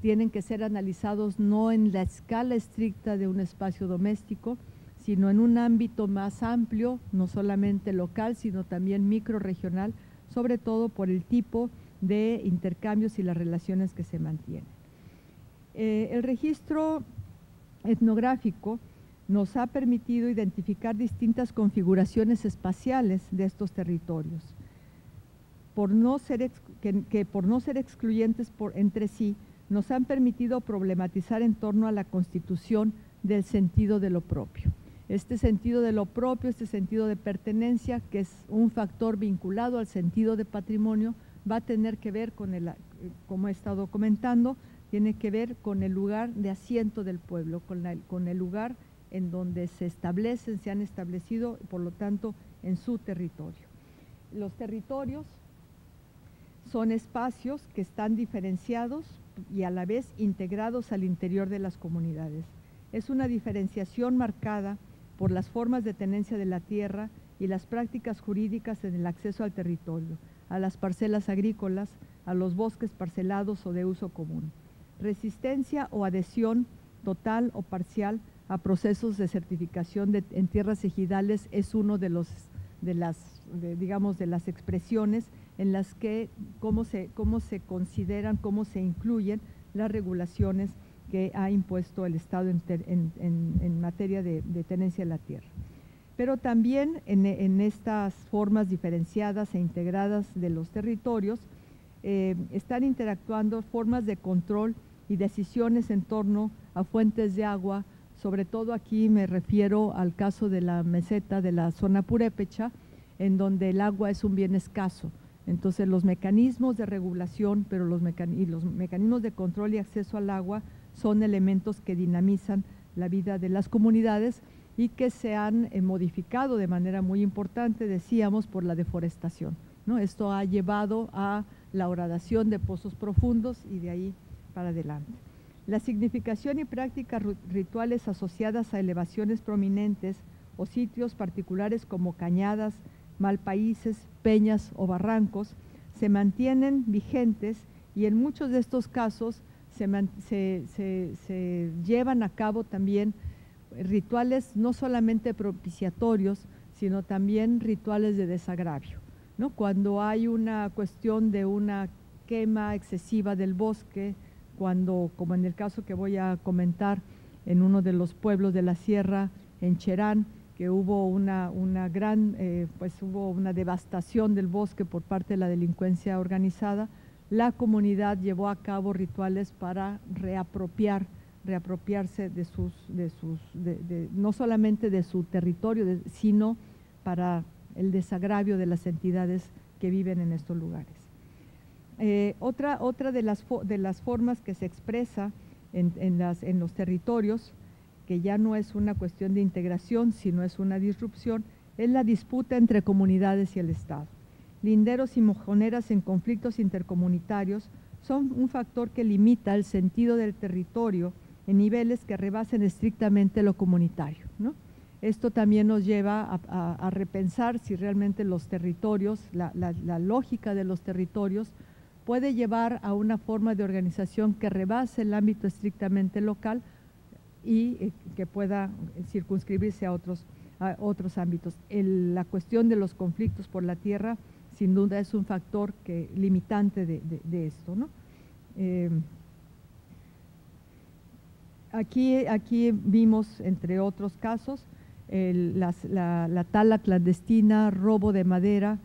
tienen que ser analizados no en la escala estricta de un espacio doméstico, sino en un ámbito más amplio, no solamente local, sino también microregional, sobre todo por el tipo de intercambios y las relaciones que se mantienen. Eh, el registro etnográfico nos ha permitido identificar distintas configuraciones espaciales de estos territorios, por no ser que, por no ser excluyentes entre sí, nos han permitido problematizar en torno a la constitución del sentido de lo propio este sentido de lo propio, este sentido de pertenencia, que es un factor vinculado al sentido de patrimonio, va a tener que ver con el, como he estado comentando, tiene que ver con el lugar de asiento del pueblo, con, con el lugar en donde se establecen, se han establecido, por lo tanto, en su territorio. Los territorios son espacios que están diferenciados y a la vez integrados al interior de las comunidades. Es una diferenciación marcada por las formas de tenencia de la tierra y las prácticas jurídicas en el acceso al territorio, a las parcelas agrícolas, a los bosques parcelados o de uso común. Resistencia o adhesión total o parcial a procesos de certificación en tierras ejidales es uno de los de las digamos de las expresiones en las que cómo se cómo se consideran cómo se incluyen las regulaciones que ha impuesto el Estado en, materia de, tenencia de la tierra. Pero también en, estas formas diferenciadas e integradas de los territorios eh, están interactuando formas de control y decisiones en torno a fuentes de agua, sobre todo aquí me refiero al caso de la meseta de la zona purépecha, en donde el agua es un bien escaso. Entonces los mecanismos de regulación pero los y los mecanismos de control y acceso al agua son elementos que dinamizan la vida de las comunidades y que se han eh, modificado de manera muy importante, decíamos, por la deforestación. ¿no? Esto ha llevado a la horadación de pozos profundos y de ahí para adelante. La significación y prácticas rituales asociadas a elevaciones prominentes o sitios particulares como cañadas, malpaíses, peñas o barrancos se mantienen vigentes y en muchos de estos casos se, llevan a cabo también rituales no solamente propiciatorios, sino también rituales de desagravio. ¿no? Cuando hay una cuestión de una quema excesiva del bosque, cuando, como en el caso que voy a comentar, en uno de los pueblos de la sierra, en Cherán, que hubo una, una gran, eh, pues hubo una devastación del bosque por parte de la delincuencia organizada, la comunidad llevó a cabo rituales para reapropiar, reapropiarse de sus, de sus, no solamente de su territorio, sino para el desagravio de las entidades que viven en estos lugares. Eh, otra, otra de, las, de las formas que se expresa en, en, las, en los territorios que ya no es una cuestión de integración, sino es una disrupción, es la disputa entre comunidades y el Estado. Linderos y mojoneras en conflictos intercomunitarios son un factor que limita el sentido del territorio en niveles que rebasen estrictamente lo comunitario. Esto también nos lleva a, repensar si realmente los territorios, la, la lógica de los territorios, puede llevar a una forma de organización que rebase el ámbito estrictamente local, y eh, que pueda circunscribirse a otros, a otros ámbitos. la cuestión de los conflictos por la tierra sin duda es un factor que, limitante de, esto. Eh, aquí, aquí vimos, entre otros casos, la, tala clandestina, robo de madera,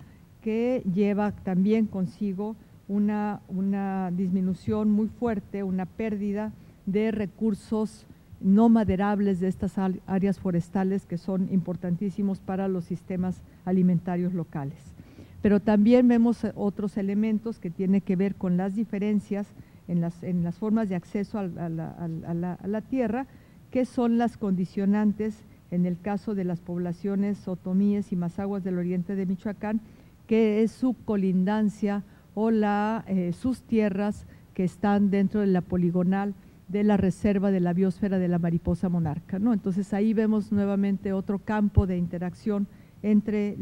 que lleva también consigo una, una disminución muy fuerte, una pérdida de recursos no maderables de estas áreas forestales que son importantísimos para los sistemas alimentarios locales. Pero también vemos eh, otros elementos que tienen que ver con las diferencias en las, formas de acceso a la, tierra, que son las condicionantes en el caso de las poblaciones otomíes y mazaguas del oriente de Michoacán, que es su colindancia o la, eh, sus tierras que están dentro de la poligonal de la reserva de la biosfera de la mariposa monarca. ¿no? Entonces ahí vemos nuevamente otro campo de interacción entre,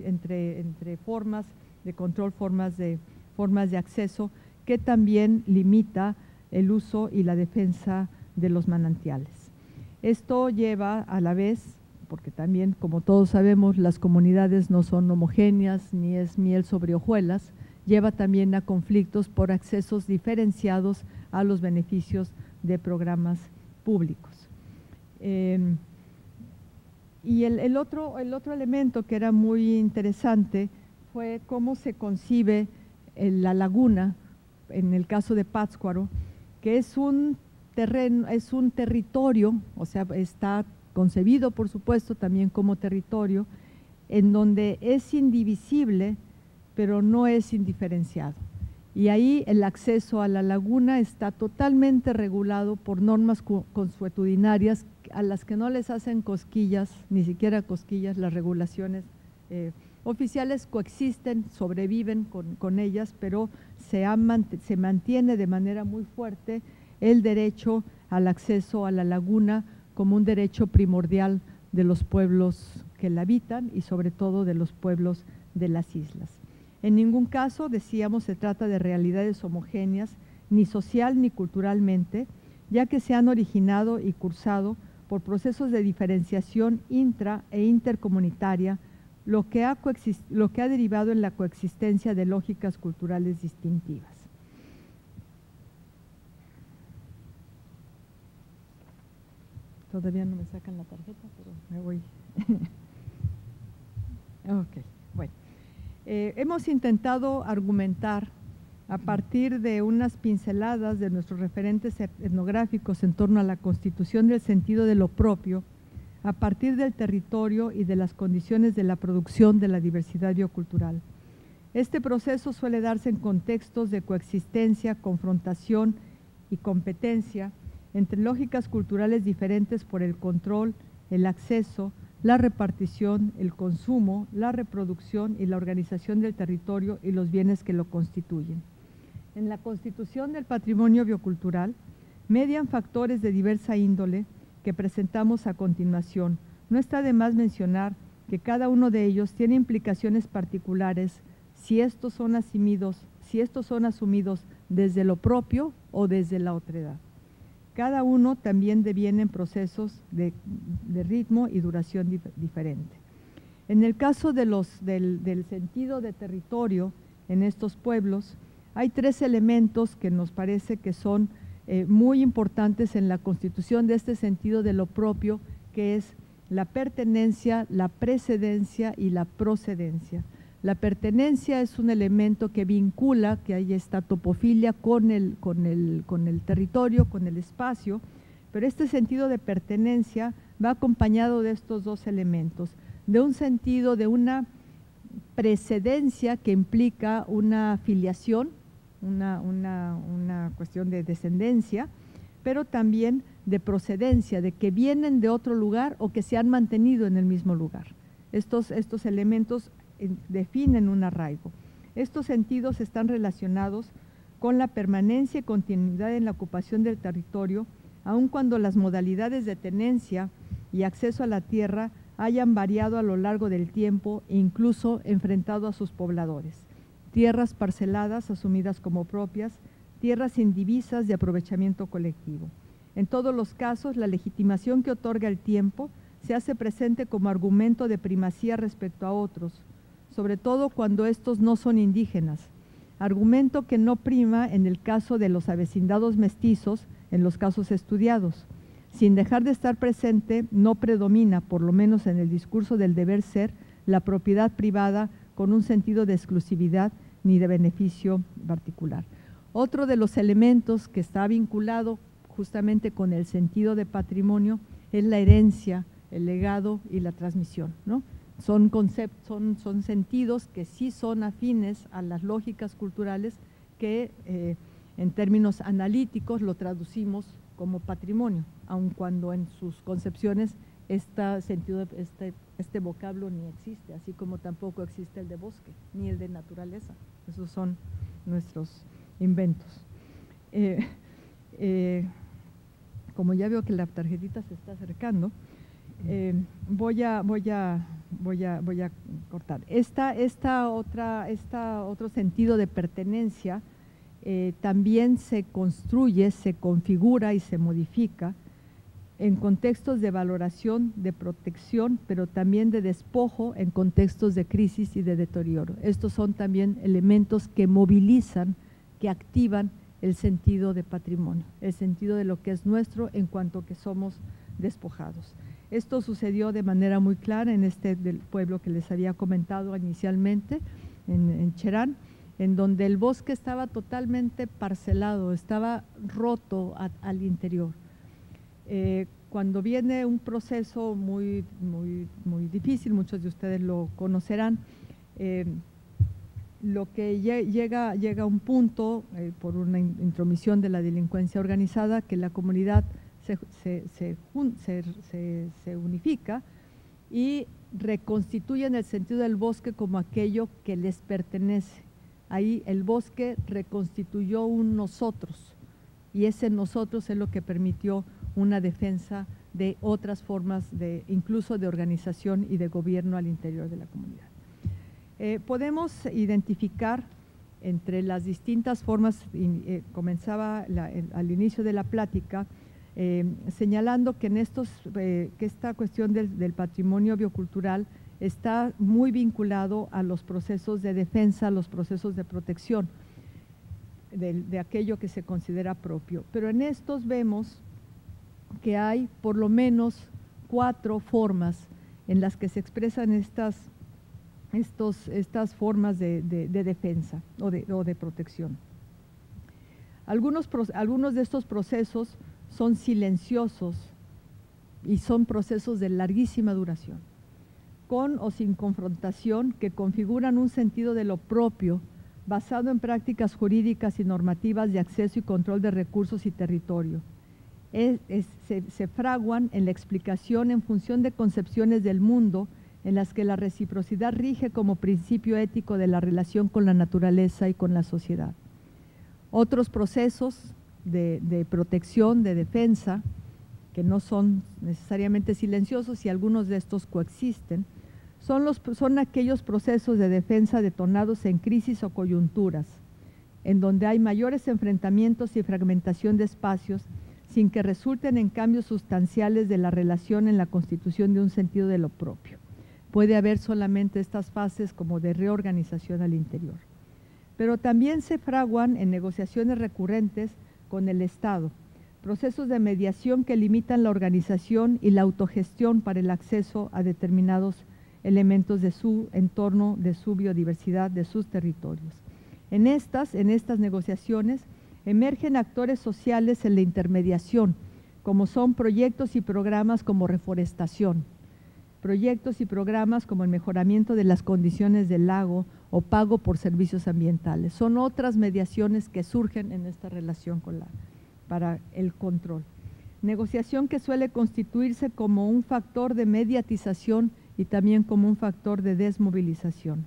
entre, entre formas de control, formas de, formas de acceso, que también limita el uso y la defensa de los manantiales. Esto lleva a la vez, porque también, como todos sabemos, las comunidades no son homogéneas ni es miel sobre hojuelas, lleva también a conflictos por accesos diferenciados a los beneficios de programas públicos. Em, y el, otro, el otro elemento que era muy interesante fue cómo se concibe la laguna, en el caso de Pátzcuaro, que es un terreno, es un territorio, o sea, está concebido por supuesto también como territorio, en donde es indivisible, pero no es indiferenciado y ahí el acceso a la laguna está totalmente regulado por normas consuetudinarias a las que no les hacen cosquillas, ni siquiera cosquillas, las regulaciones eh, oficiales coexisten, sobreviven con, ellas, pero se, se mantiene de manera muy fuerte el derecho al acceso a la laguna como un derecho primordial de los pueblos que la habitan y sobre todo de los pueblos de las islas. En ningún caso, decíamos, se trata de realidades homogéneas, ni social ni culturalmente, ya que se han originado y cursado por procesos de diferenciación intra e intercomunitaria, lo que ha, lo que ha derivado en la coexistencia de lógicas culturales distintivas. Todavía no me sacan la tarjeta, pero me voy. ok, bueno. Eh, hemos intentado argumentar a partir de unas pinceladas de nuestros referentes etnográficos en torno a la constitución del sentido de lo propio, a partir del territorio y de las condiciones de la producción de la diversidad biocultural. Este proceso suele darse en contextos de coexistencia, confrontación y competencia entre lógicas culturales diferentes por el control, el acceso, la repartición, el consumo, la reproducción y la organización del territorio y los bienes que lo constituyen. En la constitución del patrimonio biocultural median factores de diversa índole que presentamos a continuación. No está de más mencionar que cada uno de ellos tiene implicaciones particulares si estos son asumidos, si estos son asumidos desde lo propio o desde la otredad. Cada uno también deviene en procesos de, ritmo y duración diferente. En el caso del, sentido de territorio en estos pueblos, hay tres elementos que nos parece que son eh, muy importantes en la constitución de este sentido de lo propio, que es la pertenencia, la precedencia y la procedencia. La pertenencia es un elemento que vincula, que hay esta topofilia con el, con el, con el territorio, con el espacio, pero este sentido de pertenencia va acompañado de estos dos elementos, de un sentido de una precedencia que implica una filiación, una, una, una cuestión de descendencia, pero también de procedencia, de que vienen de otro lugar o que se han mantenido en el mismo lugar. Estos, estos elementos definen un arraigo. Estos sentidos están relacionados con la permanencia y continuidad en la ocupación del territorio, aun cuando las modalidades de tenencia y acceso a la tierra hayan variado a lo largo del tiempo e incluso enfrentado a sus pobladores. Tierras parceladas asumidas como propias, tierras indivisas de aprovechamiento colectivo. En todos los casos, la legitimación que otorga el tiempo se hace presente como argumento de primacía respecto a otros, sobre todo cuando estos no son indígenas, argumento que no prima en el caso de los avecindados mestizos en los casos estudiados. Sin dejar de estar presente, no predomina, por lo menos en el discurso del deber ser, la propiedad privada con un sentido de exclusividad ni de beneficio particular. Otro de los elementos que está vinculado justamente con el sentido de patrimonio es la herencia, el legado y la transmisión. ¿no? Son, son, son sentidos que sí son afines a las lógicas culturales que eh, en términos analíticos lo traducimos como patrimonio, aun cuando en sus concepciones este sentido, este, este vocablo ni existe, así como tampoco existe el de bosque, ni el de naturaleza. Esos son nuestros inventos. Eh, eh, como ya veo que la tarjetita se está acercando, eh, voy, a, voy, a, voy, a, voy a cortar. Esta, esta otra, esta otro sentido de pertenencia también se construye, se configura y se modifica en contextos de valoración, de protección, pero también de despojo en contextos de crisis y de deterioro. Estos son también elementos que movilizan que activan el sentido de patrimonio, el sentido de lo que es nuestro en cuanto que somos despojados. Esto sucedió de manera muy clara en este pueblo que les había comentado inicialmente, en, Cherán, en donde el bosque estaba totalmente parcelado, estaba roto al interior. Eh, cuando viene un proceso muy, muy, muy difícil, muchos de ustedes lo conocerán, eh, lo que llega, llega a un punto, eh, por una intromisión de la delincuencia organizada, que la comunidad se, se, unifica y reconstituye en el sentido del bosque como aquello que les pertenece. Ahí el bosque reconstituyó un nosotros y ese nosotros es lo que permitió una defensa de otras formas de incluso de organización y de gobierno al interior de la comunidad. Eh, podemos identificar entre las distintas formas, eh, comenzaba al inicio de la plática, eh, señalando que, en estos, que esta cuestión del, patrimonio biocultural está muy vinculado a los procesos de defensa, a los procesos de protección de, de aquello que se considera propio. Pero en estos vemos que hay por lo menos cuatro formas en las que se expresan estas estos, estas formas de, defensa o de, protección. Algunos, algunos de estos procesos son silenciosos y son procesos de larguísima duración, con o sin confrontación que configuran un sentido de lo propio basado en prácticas jurídicas y normativas de acceso y control de recursos y territorio. se, fraguan en la explicación en función de concepciones del mundo en las que la reciprocidad rige como principio ético de la relación con la naturaleza y con la sociedad. Otros procesos de, protección, de defensa, que no son necesariamente silenciosos y algunos de estos coexisten, son, los, son aquellos procesos de defensa detonados en crisis o coyunturas, en donde hay mayores enfrentamientos y fragmentación de espacios sin que resulten en cambios sustanciales de la relación en la constitución de un sentido de lo propio puede haber solamente estas fases como de reorganización al interior. pero también se fraguan en negociaciones recurrentes con el Estado, procesos de mediación que limitan la organización y la autogestión para el acceso a determinados elementos de su entorno, de su biodiversidad, de sus territorios. En estas, en estas negociaciones emergen actores sociales en la intermediación, como son proyectos y programas como reforestación, proyectos y programas como el mejoramiento de las condiciones del lago o pago por servicios ambientales. Son otras mediaciones que surgen en esta relación con la, para el control. Negociación que suele constituirse como un factor de mediatización y también como un factor de desmovilización.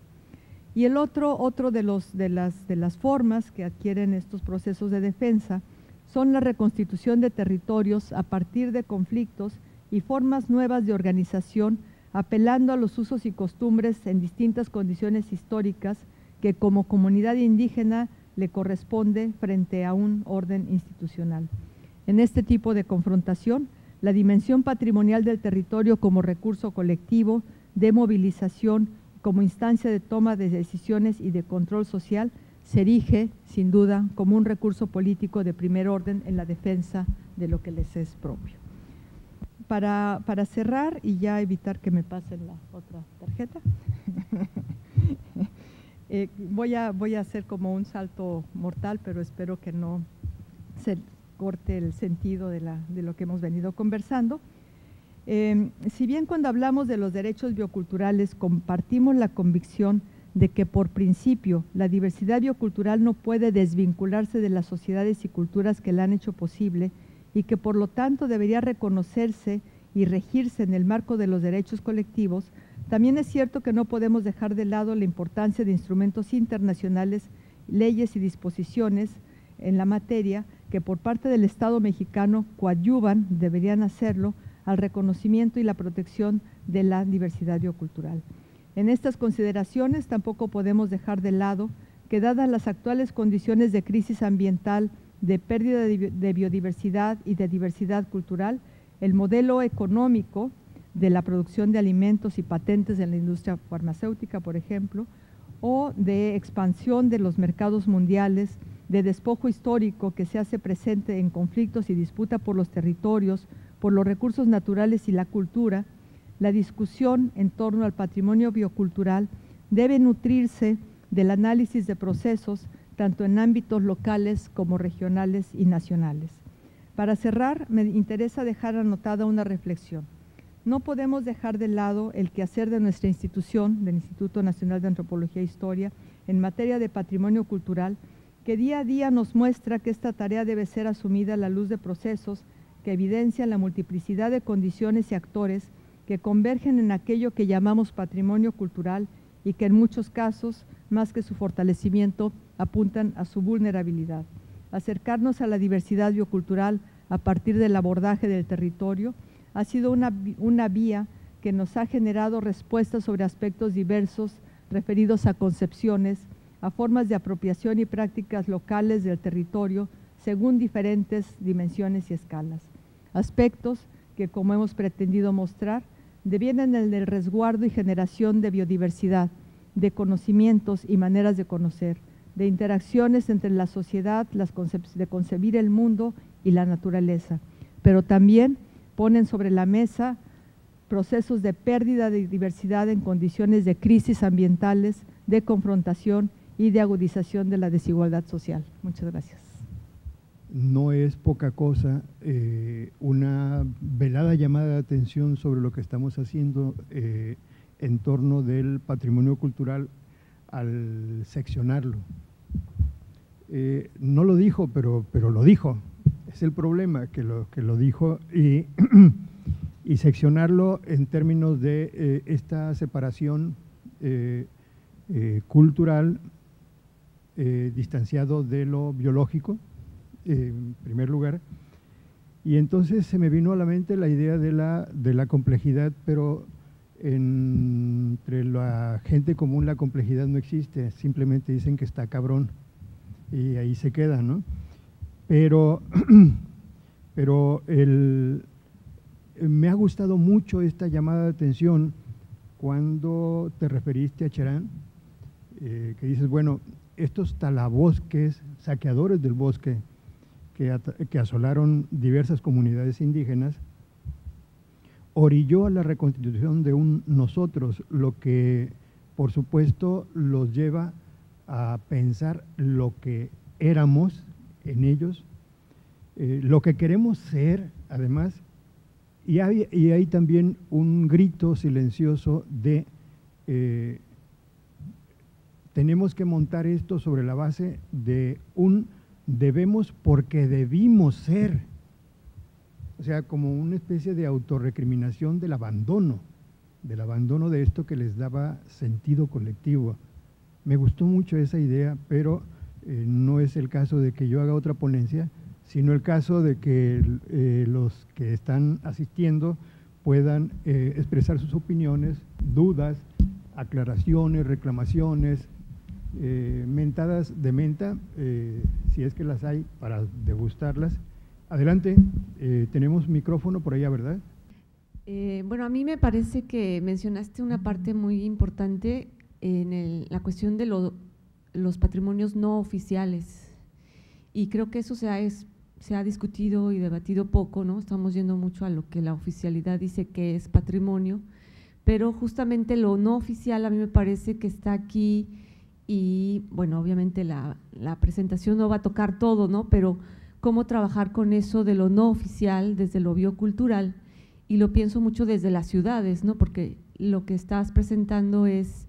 Y el otro, otro de, los, de, las, de las formas que adquieren estos procesos de defensa son la reconstitución de territorios a partir de conflictos y formas nuevas de organización, apelando a los usos y costumbres en distintas condiciones históricas que como comunidad indígena le corresponde frente a un orden institucional. En este tipo de confrontación, la dimensión patrimonial del territorio como recurso colectivo de movilización, como instancia de toma de decisiones y de control social, se erige, sin duda, como un recurso político de primer orden en la defensa de lo que les es propio. Para, para cerrar y ya evitar que me pasen la otra tarjeta, eh, voy, a, voy a hacer como un salto mortal, pero espero que no se corte el sentido de, la, de lo que hemos venido conversando. Eh, si bien cuando hablamos de los derechos bioculturales compartimos la convicción de que por principio la diversidad biocultural no puede desvincularse de las sociedades y culturas que la han hecho posible y que por lo tanto debería reconocerse y regirse en el marco de los derechos colectivos, también es cierto que no podemos dejar de lado la importancia de instrumentos internacionales, leyes y disposiciones en la materia que por parte del Estado mexicano coadyuvan, deberían hacerlo, al reconocimiento y la protección de la diversidad biocultural. En estas consideraciones tampoco podemos dejar de lado que dadas las actuales condiciones de crisis ambiental, de pérdida de biodiversidad y de diversidad cultural, el modelo económico de la producción de alimentos y patentes en la industria farmacéutica, por ejemplo, o de expansión de los mercados mundiales, de despojo histórico que se hace presente en conflictos y disputa por los territorios, por los recursos naturales y la cultura, la discusión en torno al patrimonio biocultural debe nutrirse del análisis de procesos tanto en ámbitos locales como regionales y nacionales. Para cerrar, me interesa dejar anotada una reflexión. No podemos dejar de lado el quehacer de nuestra institución, del Instituto Nacional de Antropología e Historia, en materia de patrimonio cultural, que día a día nos muestra que esta tarea debe ser asumida a la luz de procesos que evidencian la multiplicidad de condiciones y actores que convergen en aquello que llamamos patrimonio cultural y que en muchos casos, más que su fortalecimiento, apuntan a su vulnerabilidad. Acercarnos a la diversidad biocultural a partir del abordaje del territorio ha sido una, una vía que nos ha generado respuestas sobre aspectos diversos referidos a concepciones, a formas de apropiación y prácticas locales del territorio según diferentes dimensiones y escalas. Aspectos que, como hemos pretendido mostrar, devienen en el resguardo y generación de biodiversidad, de conocimientos y maneras de conocer, de interacciones entre la sociedad, las de concebir el mundo y la naturaleza, pero también ponen sobre la mesa procesos de pérdida de diversidad en condiciones de crisis ambientales, de confrontación y de agudización de la desigualdad social. Muchas gracias. No es poca cosa eh, una velada llamada de atención sobre lo que estamos haciendo eh, en torno del patrimonio cultural al seccionarlo. Eh, no lo dijo, pero, pero lo dijo. Es el problema, que lo, que lo dijo y, y seccionarlo en términos de esta separación cultural distanciado de lo biológico, en primer lugar. Y entonces se me vino a la mente la idea de la, de la complejidad, pero entre la gente común la complejidad no existe, simplemente dicen que está cabrón y ahí se queda, ¿no? Pero, pero el, me ha gustado mucho esta llamada de atención cuando te referiste a Cherán, eh, que dices, bueno, estos talabosques, saqueadores del bosque, que, asolaron diversas comunidades indígenas, orilló a la reconstitución de un nosotros, lo que por supuesto los lleva a pensar lo que éramos en ellos, eh, lo que queremos ser, además, y hay, también un grito silencioso de eh, tenemos que montar esto sobre la base de un debemos porque debimos ser. O sea, como una especie de autorrecriminación del abandono, del abandono de esto que les daba sentido colectivo. Me gustó mucho esa idea, pero eh, no es el caso de que yo haga otra ponencia, sino el caso de que eh, los que están asistiendo puedan eh, expresar sus opiniones, dudas, aclaraciones, reclamaciones, eh, mentadas de menta, eh, si es que las hay para degustarlas. Adelante, eh, tenemos micrófono por allá, ¿verdad? bueno, a mí me parece que mencionaste una parte muy importante en la cuestión de los patrimonios no oficiales. Y creo que eso se ha, se ha discutido y debatido poco, ¿no? Estamos yendo mucho a lo que la oficialidad dice que es patrimonio, pero justamente lo no oficial a mí me parece que está aquí y bueno, obviamente la, presentación no va a tocar todo, ¿no? Pero cómo trabajar con eso de lo no oficial, desde lo biocultural, y lo pienso mucho desde las ciudades, ¿no? Porque lo que estás presentando es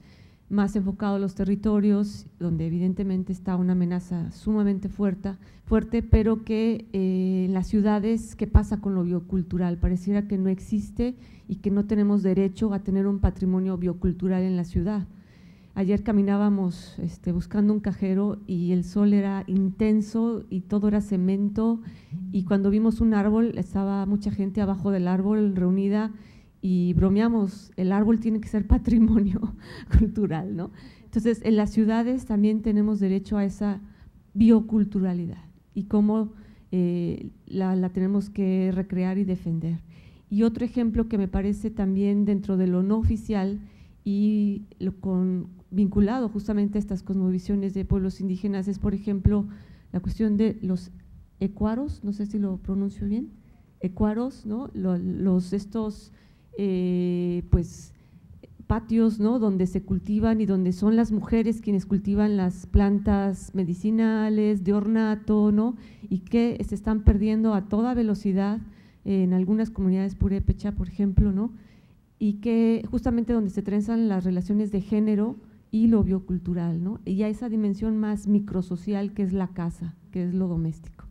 más enfocado a los territorios, donde evidentemente está una amenaza sumamente fuerte, fuerte pero que eh, en las ciudades, ¿qué pasa con lo biocultural? Pareciera que no existe y que no tenemos derecho a tener un patrimonio biocultural en la ciudad. Ayer caminábamos este, buscando un cajero y el sol era intenso y todo era cemento y cuando vimos un árbol estaba mucha gente abajo del árbol reunida y bromeamos, el árbol tiene que ser patrimonio cultural, ¿no? Entonces, en las ciudades también tenemos derecho a esa bioculturalidad y cómo eh, la, la tenemos que recrear y defender. Y otro ejemplo que me parece también dentro de lo no oficial y lo con, vinculado justamente a estas cosmovisiones de pueblos indígenas es, por ejemplo, la cuestión de los ecuaros, no sé si lo pronuncio bien, ecuaros, ¿no? los estos eh, pues patios ¿no? donde se cultivan y donde son las mujeres quienes cultivan las plantas medicinales, de ornato, ¿no? y que se están perdiendo a toda velocidad en algunas comunidades purépecha, por ejemplo, ¿no? y que justamente donde se trenzan las relaciones de género, y lo biocultural, ¿no? Y a esa dimensión más microsocial que es la casa, que es lo doméstico.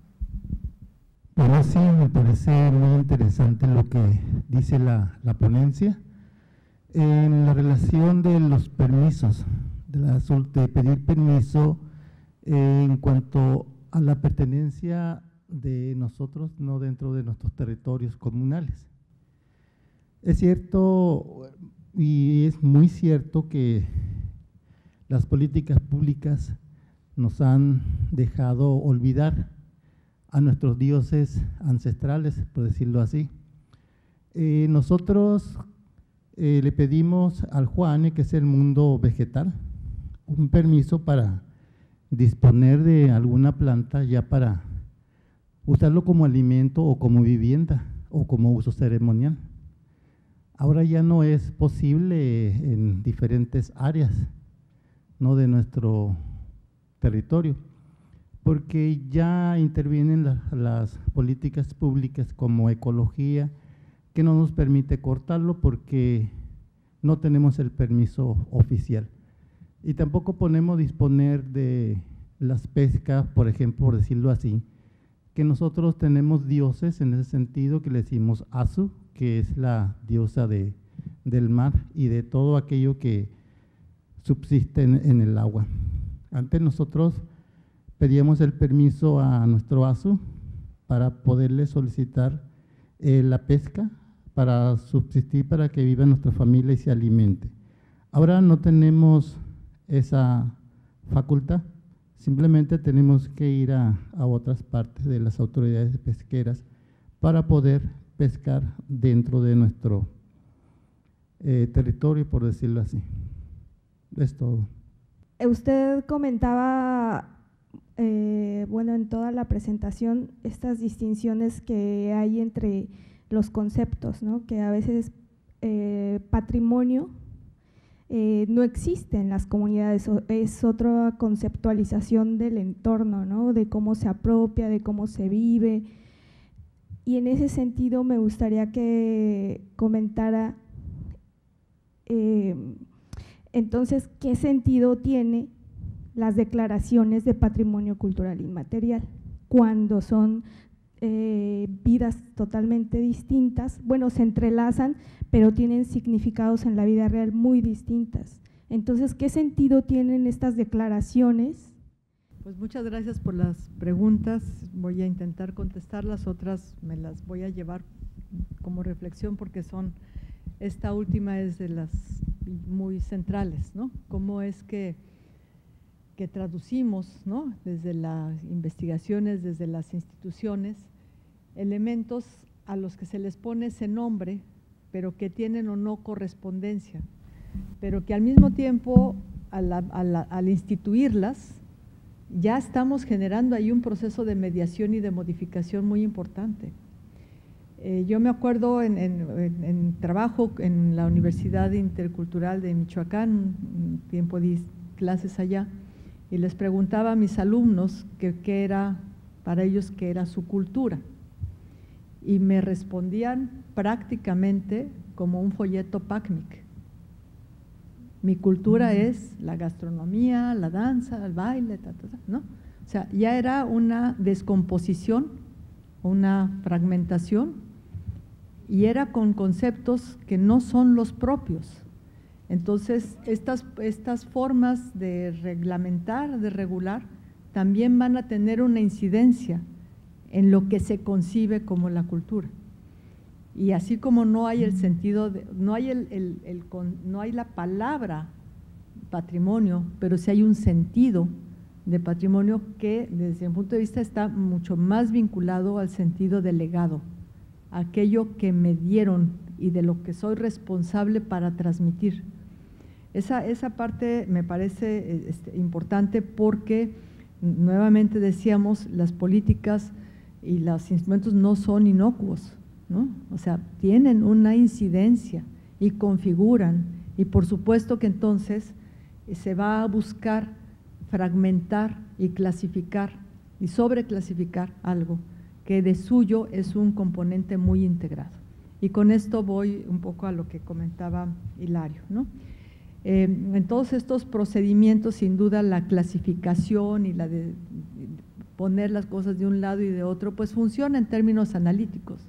Bueno, sí, me parece muy interesante lo que dice la, ponencia. En la relación de los permisos, de, la, pedir permiso en cuanto a la pertenencia de nosotros, no dentro de nuestros territorios comunales. Es cierto y es muy cierto que las políticas públicas nos han dejado olvidar a nuestros dioses ancestrales, por decirlo así. Eh, nosotros eh, le pedimos al Juan, que es el mundo vegetal, un permiso para disponer de alguna planta ya para usarlo como alimento o como vivienda o como uso ceremonial. Ahora ya no es posible en diferentes áreas no de nuestro territorio, porque ya intervienen las políticas públicas como ecología, que no nos permite cortarlo porque no tenemos el permiso oficial. Y tampoco podemos disponer de las pescas, por ejemplo, por decirlo así, que nosotros tenemos dioses en ese sentido que le decimos Azu, que es la diosa de, del mar y de todo aquello que subsisten en el agua. Antes nosotros pedíamos el permiso a nuestro ASU para poderle solicitar eh, la pesca para subsistir, para que viva nuestra familia y se alimente. Ahora no tenemos esa facultad, simplemente tenemos que ir a, otras partes de las autoridades pesqueras para poder pescar dentro de nuestro eh, territorio, por decirlo así. Es todo. usted comentaba, eh, bueno, en toda la presentación, estas distinciones que hay entre los conceptos, ¿no? que a veces eh, patrimonio eh, no existe en las comunidades, es otra conceptualización del entorno, ¿no? de cómo se apropia, de cómo se vive. Y en ese sentido me gustaría que comentara entonces, ¿qué sentido tiene las declaraciones de patrimonio cultural inmaterial cuando son eh, vidas totalmente distintas? Bueno, se entrelazan, pero tienen significados en la vida real muy distintas. Entonces, ¿qué sentido tienen estas declaraciones? Pues muchas gracias por las preguntas. Voy a intentar contestarlas, otras me las voy a llevar como reflexión porque son, esta última es de las muy centrales, ¿no? Cómo es que, que traducimos, ¿no? Desde las investigaciones, desde las instituciones, elementos a los que se les pone ese nombre, pero que tienen o no correspondencia, pero que al mismo tiempo, al, instituirlas, ya estamos generando ahí un proceso de mediación y de modificación muy importante. Eh, yo me acuerdo en, trabajo en la Universidad Intercultural de Michoacán, un tiempo di clases allá, y les preguntaba a mis alumnos qué era para ellos qué era su cultura. Y me respondían prácticamente como un folleto PACMIC. Mi cultura es la gastronomía, la danza, el baile, ¿no? O sea, ya era una descomposición, una fragmentación y era con conceptos que no son los propios. Entonces, estas, estas formas de reglamentar, de regular, también van a tener una incidencia en lo que se concibe como la cultura. Y así como no hay el sentido, de, no, hay el, no hay la palabra patrimonio, pero sí hay un sentido de patrimonio que desde mi punto de vista está mucho más vinculado al sentido del legado aquello que me dieron y de lo que soy responsable para transmitir. Esa, esa parte me parece este, importante porque, nuevamente decíamos, las políticas y los instrumentos no son inocuos, ¿no? o sea, tienen una incidencia y configuran, y por supuesto que entonces se va a buscar fragmentar y clasificar y sobreclasificar algo que de suyo es un componente muy integrado. Y con esto voy un poco a lo que comentaba Hilario. ¿no? Eh, en todos estos procedimientos, sin duda, la clasificación y la de poner las cosas de un lado y de otro, pues funciona en términos analíticos.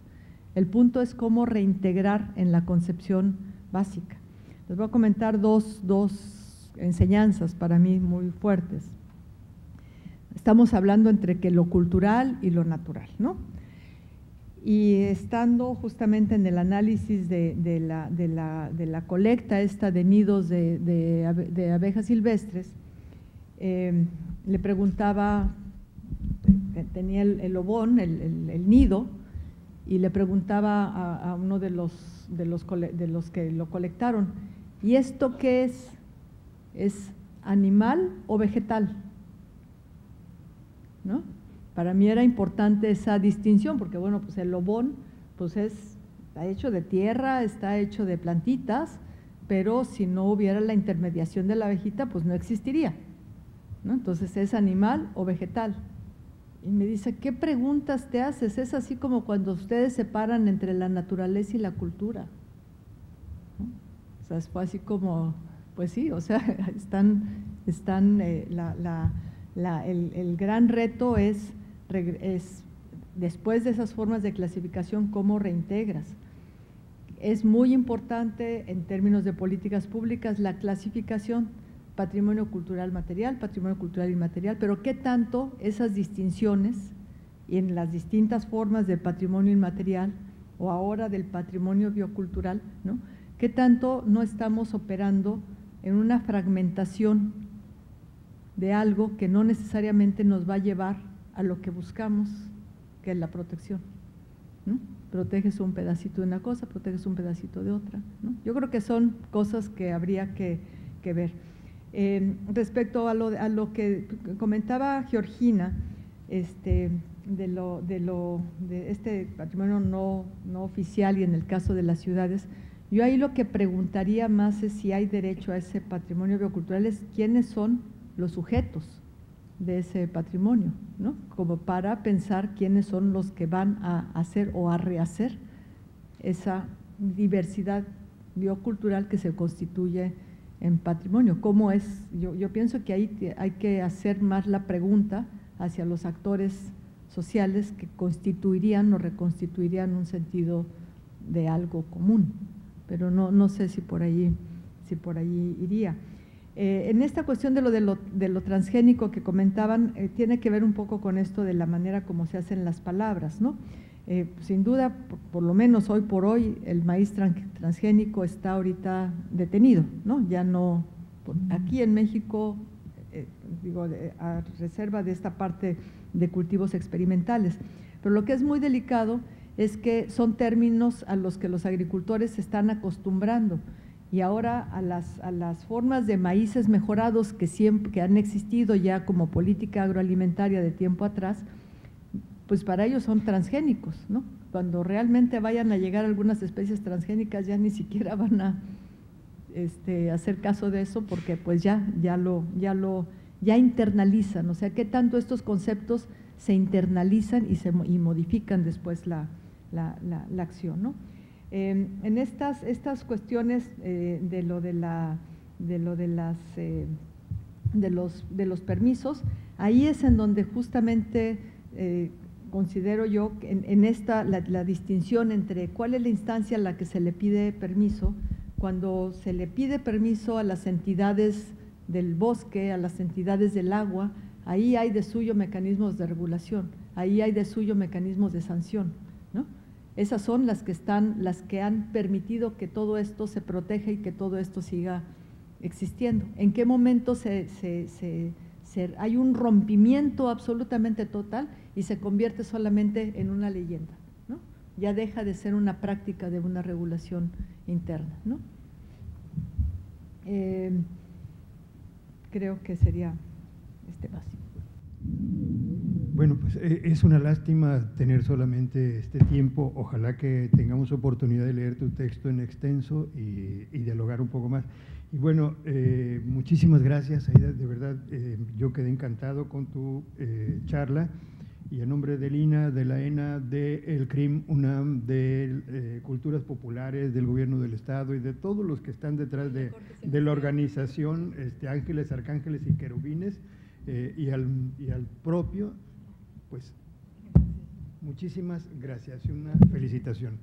El punto es cómo reintegrar en la concepción básica. Les voy a comentar dos, dos enseñanzas para mí muy fuertes. Estamos hablando entre que lo cultural y lo natural, ¿no? Y estando justamente en el análisis de, la, colecta esta de nidos de, abejas silvestres, em, le preguntaba, tenía el, lobón, el, nido, y le preguntaba a, uno de los, de los que lo colectaron, ¿y esto qué es? ¿Es animal o vegetal? ¿No? Para mí era importante esa distinción, porque bueno, pues el lobón pues es, está hecho de tierra, está hecho de plantitas, pero si no hubiera la intermediación de la abejita, pues no existiría. ¿no? Entonces, ¿es animal o vegetal? Y me dice, ¿qué preguntas te haces? Es así como cuando ustedes separan entre la naturaleza y la cultura. O sea, fue así como, pues sí, o sea, están, están eh, la, la el, gran reto es, después de esas formas de clasificación, cómo reintegras. Es muy importante en términos de políticas públicas la clasificación patrimonio cultural material, patrimonio cultural inmaterial, pero qué tanto esas distinciones en las distintas formas de patrimonio inmaterial o ahora del patrimonio biocultural, ¿no? ¿Qué tanto no estamos operando en una fragmentación de algo que no necesariamente nos va a llevar a lo que buscamos, que es la protección. Proteges un pedacito de una cosa, proteges un pedacito de otra. Yo creo que son cosas que habría que, ver. Eh, respecto a lo, que comentaba Georgina, este, de, lo, de este patrimonio no, no oficial y en el caso de las ciudades, yo ahí lo que preguntaría más es si hay derecho a ese patrimonio biocultural, es quiénes son los sujetos de ese patrimonio, ¿no? Como para pensar quiénes son los que van a hacer o a rehacer esa diversidad biocultural que se constituye en patrimonio. ¿Cómo es? Yo, pienso que ahí hay que hacer más la pregunta hacia los actores sociales que constituirían o reconstituirían un sentido de algo común, pero no, no sé si por ahí, si por ahí iría. Eh, en esta cuestión de lo, de lo, de lo transgénico que comentaban, eh, tiene que ver un poco con esto de la manera como se hacen las palabras, ¿no? Eh, sin duda, por, por, lo menos hoy por hoy, el maíz transgénico está ahorita detenido, ¿no? Ya no, aquí en México, digo, a reserva de esta parte de cultivos experimentales. Pero lo que es muy delicado es que son términos a los que los agricultores se están acostumbrando y ahora a las, a las formas de maíces mejorados que, siempre, que han existido ya como política agroalimentaria de tiempo atrás, pues para ellos son transgénicos, ¿no? Cuando realmente vayan a llegar algunas especies transgénicas ya ni siquiera van a este, hacer caso de eso porque pues ya, ya lo, ya lo ya internalizan, o sea, que tanto estos conceptos se internalizan y, se, y modifican después la, la, la, acción. ¿no? Eh, en estas, estas cuestiones eh, de, lo de, la, de, lo de, las, eh, de, los, de los permisos, ahí es en donde justamente eh, considero yo en, en esta la, la, distinción entre cuál es la instancia a la que se le pide permiso, cuando se le pide permiso a las entidades del bosque, a las entidades del agua, ahí hay de suyo mecanismos de regulación, ahí hay de suyo mecanismos de sanción. Esas son las que están, las que han permitido que todo esto se proteja y que todo esto siga existiendo. ¿En qué momento hay un rompimiento absolutamente total y se convierte solamente en una leyenda? Ya deja de ser una práctica de una regulación interna. Eh, creo que sería este básico. Bueno, pues eh, es una lástima tener solamente este tiempo. Ojalá que tengamos oportunidad de leer tu texto en extenso y, y dialogar un poco más. Y bueno, eh, muchísimas gracias, Aida. De verdad, eh, yo quedé encantado con tu eh, charla y en nombre de Lina, de la ENA, del de CRIM, UNAM, de eh, Culturas Populares, del Gobierno del Estado y de todos los que están detrás de, de la organización este, Ángeles, Arcángeles y Querubines eh, y, al, y al propio, pues muchísimas gracias y una felicitación.